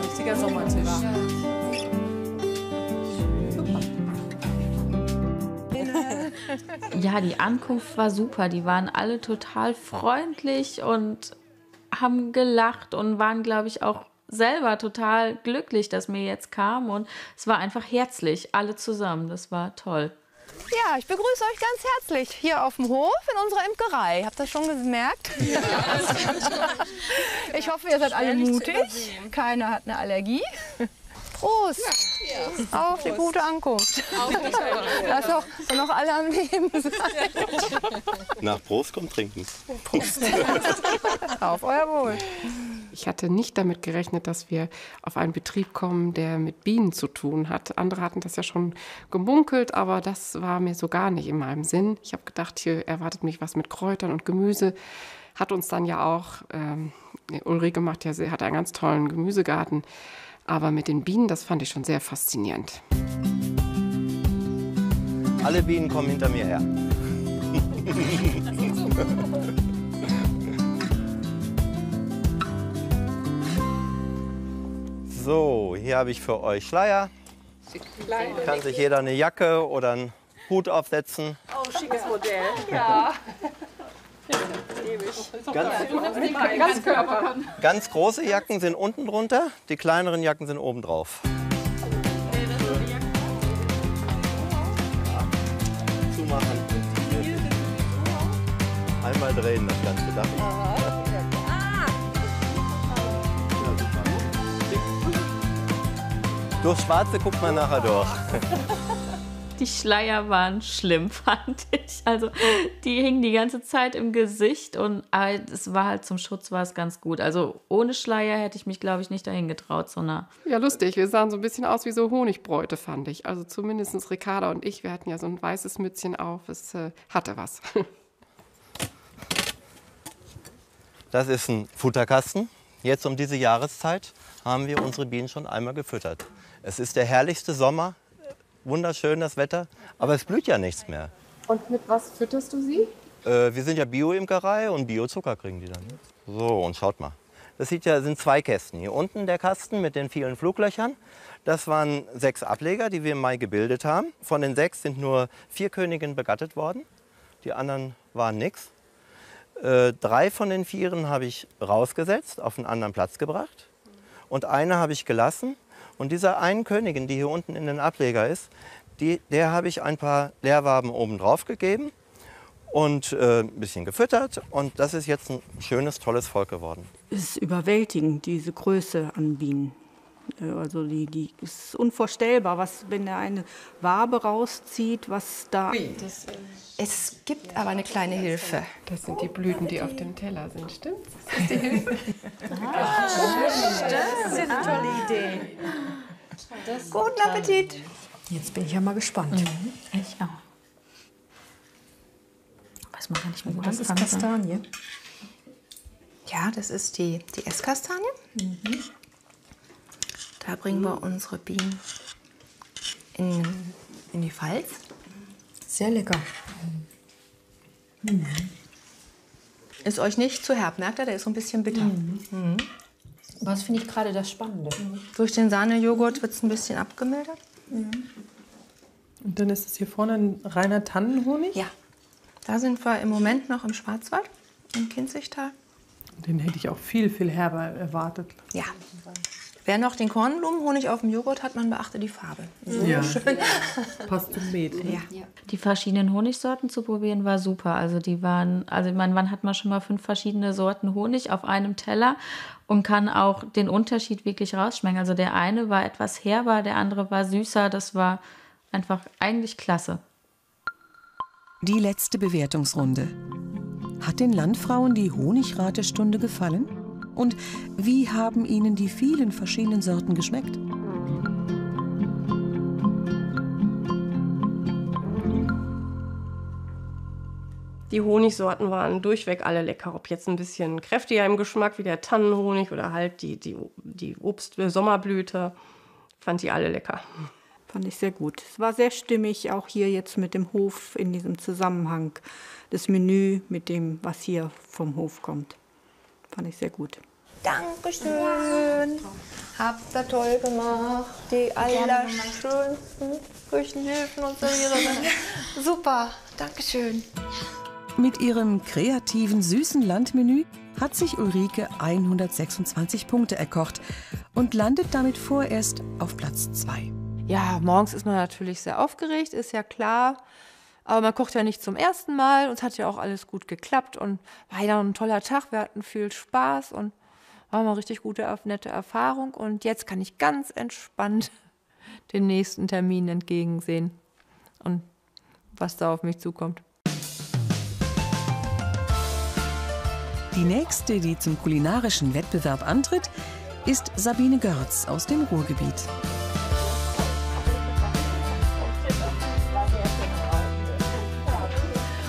richtiger Sommertisch. Ja, die Ankunft war super. Die waren alle total freundlich und haben gelacht und waren, glaube ich, auch selber total glücklich, dass mir jetzt kam und es war einfach herzlich, alle zusammen. Das war toll. Ja, ich begrüße euch ganz herzlich hier auf dem Hof in unserer Imkerei. Habt ihr das schon gemerkt? Ja. ich hoffe, ihr seid alle mutig. Keiner hat eine Allergie. Prost! Ja. Auf die gute Ankunft. Lass doch noch alle am Leben sein. Nach Prost kommt Trinken. Prost. Auf euer Wohl. Ich hatte nicht damit gerechnet, dass wir auf einen Betrieb kommen, der mit Bienen zu tun hat. Andere hatten das ja schon gemunkelt, aber das war mir so gar nicht in meinem Sinn. Ich habe gedacht, hier erwartet mich was mit Kräutern und Gemüse. Hat uns dann ja auch, ähm, Ulrike macht ja, hat einen ganz tollen Gemüsegarten. Aber mit den Bienen, das fand ich schon sehr faszinierend. Alle Bienen kommen hinter mir her. So, hier habe ich für euch Schleier. Kann sich jeder eine Jacke oder einen Hut aufsetzen. Oh, schickes Modell. Ja. Ganz, Ganz große Jacken sind unten drunter, die kleineren Jacken sind oben drauf. Zumachen. Einmal drehen das ganze Dach. Durchs Schwarze guckt man nachher durch. Die Schleier waren schlimm, fand ich. Also die hingen die ganze Zeit im Gesicht und aber es war halt zum Schutz war es ganz gut. Also ohne Schleier hätte ich mich, glaube ich, nicht dahin getraut, so nah. Ja, lustig. Wir sahen so ein bisschen aus wie so Honigbräute, fand ich. Also zumindest Ricarda und ich, wir hatten ja so ein weißes Mützchen auf. Es äh, hatte was. Das ist ein Futterkasten. Jetzt um diese Jahreszeit haben wir unsere Bienen schon einmal gefüttert. Es ist der herrlichste Sommer, wunderschön das Wetter, aber es blüht ja nichts mehr. Und mit was fütterst du sie? Äh, wir sind ja Bio-Imkerei und Biozucker kriegen die dann. So, und schaut mal. Das sieht ja, sind zwei Kästen. Hier unten der Kasten mit den vielen Fluglöchern. Das waren sechs Ableger, die wir im Mai gebildet haben. Von den sechs sind nur vier Königinnen begattet worden. Die anderen waren nichts. Äh, drei von den Vieren habe ich rausgesetzt, auf einen anderen Platz gebracht. Und eine habe ich gelassen. Und dieser einen Königin, die hier unten in den Ableger ist, die, der habe ich ein paar Leerwaben oben drauf gegeben und äh, ein bisschen gefüttert. Und das ist jetzt ein schönes, tolles Volk geworden. Es ist überwältigend, diese Größe an Bienen. Äh, Also die, die ist unvorstellbar, was, wenn er eine Wabe rauszieht, was da. Es gibt aber eine kleine Hilfe. Das sind die Blüten, die auf dem Teller sind, stimmt's? Das ist die Hilfe. Das ist eine tolle Idee. Guten Appetit. Jetzt bin ich ja mal gespannt. Ich auch. Weiß man gar nicht mehr, wo Das ist. Kastanie. Ja, das ist die, die Esskastanie. Da bringen wir unsere Bienen in, in die Pfalz. Sehr lecker. Ist euch nicht zu herb, merkt ihr? Der ist so ein bisschen bitter. Mhm. Was finde ich gerade das Spannende? Durch den Sahnejoghurt wird es ein bisschen abgemildert. Und dann ist es hier vorne ein reiner Tannenhonig? Ja. Da sind wir im Moment noch im Schwarzwald, im Kinzigtal. Den hätte ich auch viel, viel herber erwartet. Ja. Wer noch den Kornblumenhonig auf dem Joghurt hat, man beachte die Farbe. So Ja. schön. Passt zum Met. Ne? Ja. Die verschiedenen Honigsorten zu probieren war super. Also die waren, also ich meine, wann hat man schon mal fünf verschiedene Sorten Honig auf einem Teller und kann auch den Unterschied wirklich rausschmecken. Also der eine war etwas herber, der andere war süßer. Das war einfach eigentlich klasse. Die letzte Bewertungsrunde. Hat den Landfrauen die Honigratestunde gefallen? Und wie haben ihnen die vielen verschiedenen Sorten geschmeckt? Die Honigsorten waren durchweg alle lecker. Ob jetzt ein bisschen kräftiger im Geschmack wie der Tannenhonig oder halt die, die, die Obst-Sommerblüte, fand die alle lecker. Fand ich sehr gut. Es war sehr stimmig, auch hier jetzt mit dem Hof in diesem Zusammenhang. Das Menü mit dem, was hier vom Hof kommt. Fand ich sehr gut. Dankeschön. Habt ihr toll gemacht. Die allerschönsten Küchenhilfen und Serviererinnen. Super. Dankeschön. Mit ihrem kreativen, süßen Landmenü hat sich Ulrike 126 Punkte erkocht und landet damit vorerst auf Platz 2. Ja, morgens ist man natürlich sehr aufgeregt, ist ja klar. Aber man kocht ja nicht zum ersten Mal. Uns hat ja auch alles gut geklappt und war ja ein toller Tag. Wir hatten viel Spaß und war mal richtig gute, nette Erfahrung. Und jetzt kann ich ganz entspannt den nächsten Termin entgegensehen und was da auf mich zukommt. Die nächste, die zum kulinarischen Wettbewerb antritt, ist Sabine Görz aus dem Ruhrgebiet.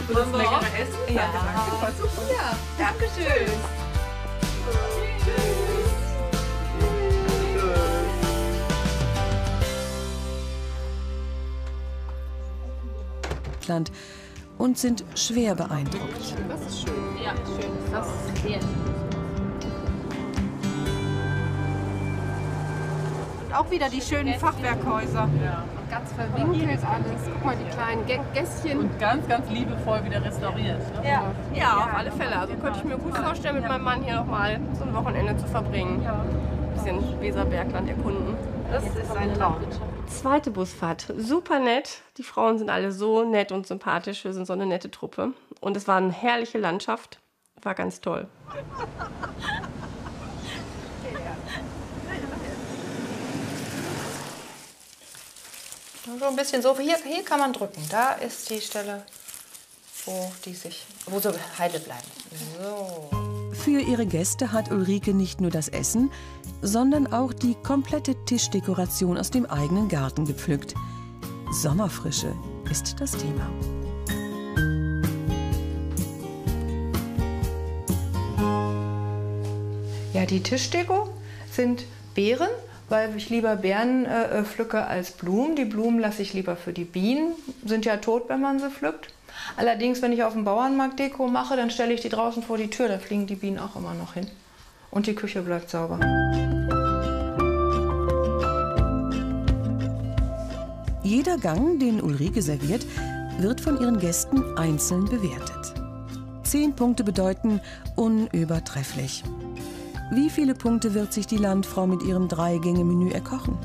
Das leckere Essen. Ja, ja danke schön. Land. und sind schwer beeindruckt. Das ist schön. Ja, schön. Das ist sehr Und auch wieder die schönen Fachwerkhäuser. Ja. Und ganz verwinkelt alles. Guck mal, die kleinen Gä- Gässchen. Und ganz, ganz liebevoll wieder restauriert. Ne? Ja. ja, auf alle Fälle. Also könnte ich mir gut vorstellen, mit meinem Mann hier nochmal so ein Wochenende zu verbringen. Ein bisschen Weserbergland erkunden. Das ist ein Traum. Zweite Busfahrt. Super nett. Die Frauen sind alle so nett und sympathisch. Wir sind so eine nette Truppe. Und es war eine herrliche Landschaft. War ganz toll. So ein bisschen so. Hier, hier kann man drücken. Da ist die Stelle, wo die sich, wo sie heile bleiben. So. Für ihre Gäste hat Ulrike nicht nur das Essen, sondern auch die komplette Tischdekoration aus dem eigenen Garten gepflückt. Sommerfrische ist das Thema. Ja, die Tischdeko sind Beeren, weil ich lieber Beeren äh, pflücke als Blumen. Die Blumen lasse ich lieber für die Bienen, sind ja tot, wenn man sie pflückt. Allerdings, wenn ich auf dem Bauernmarkt Deko mache, dann stelle ich die draußen vor die Tür, da fliegen die Bienen auch immer noch hin. Und die Küche bleibt sauber. Jeder Gang, den Ulrike serviert, wird von ihren Gästen einzeln bewertet. Zehn Punkte bedeuten unübertrefflich. Wie viele Punkte wird sich die Landfrau mit ihrem Drei-Gänge-Menü erkochen?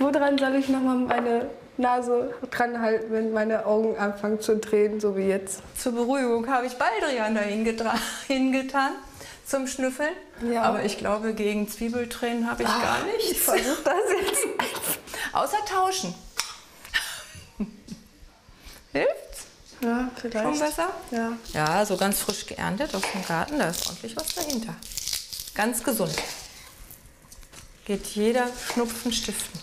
Woran soll ich nochmal meine Nase dran halten, wenn meine Augen anfangen zu drehen, so wie jetzt? Zur Beruhigung habe ich Baldrian getra- hingetan zum Schnüffeln. Ja. Aber ich glaube, gegen Zwiebeltränen habe ich Ah, gar nichts. ich versuch das jetzt. Außer tauschen. Hilft's? Ja, vielleicht. Schon besser? Ja. Ja, so ganz frisch geerntet aus dem Garten, da ist ordentlich was dahinter. Ganz gesund. Geht jeder Schnupfen stiften.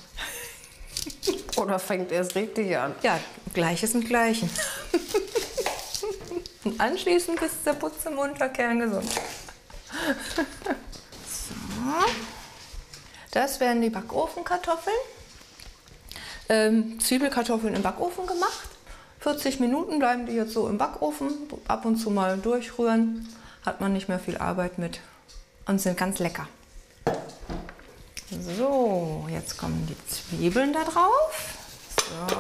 Oder fängt erst richtig an? Ja, Gleiches mit Gleichen. Und anschließend ist der Putz im Unterkern gesund. So. Das wären die Backofenkartoffeln. Ähm, Zwiebelkartoffeln im Backofen gemacht. 40 Minuten bleiben die jetzt so im Backofen. Ab und zu mal durchrühren. Hat man nicht mehr viel Arbeit mit. Und sind ganz lecker. So, jetzt kommen die Zwiebeln da drauf. So.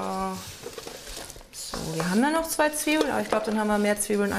So, wir haben ja noch zwei Zwiebeln, aber ich glaube, dann haben wir mehr Zwiebeln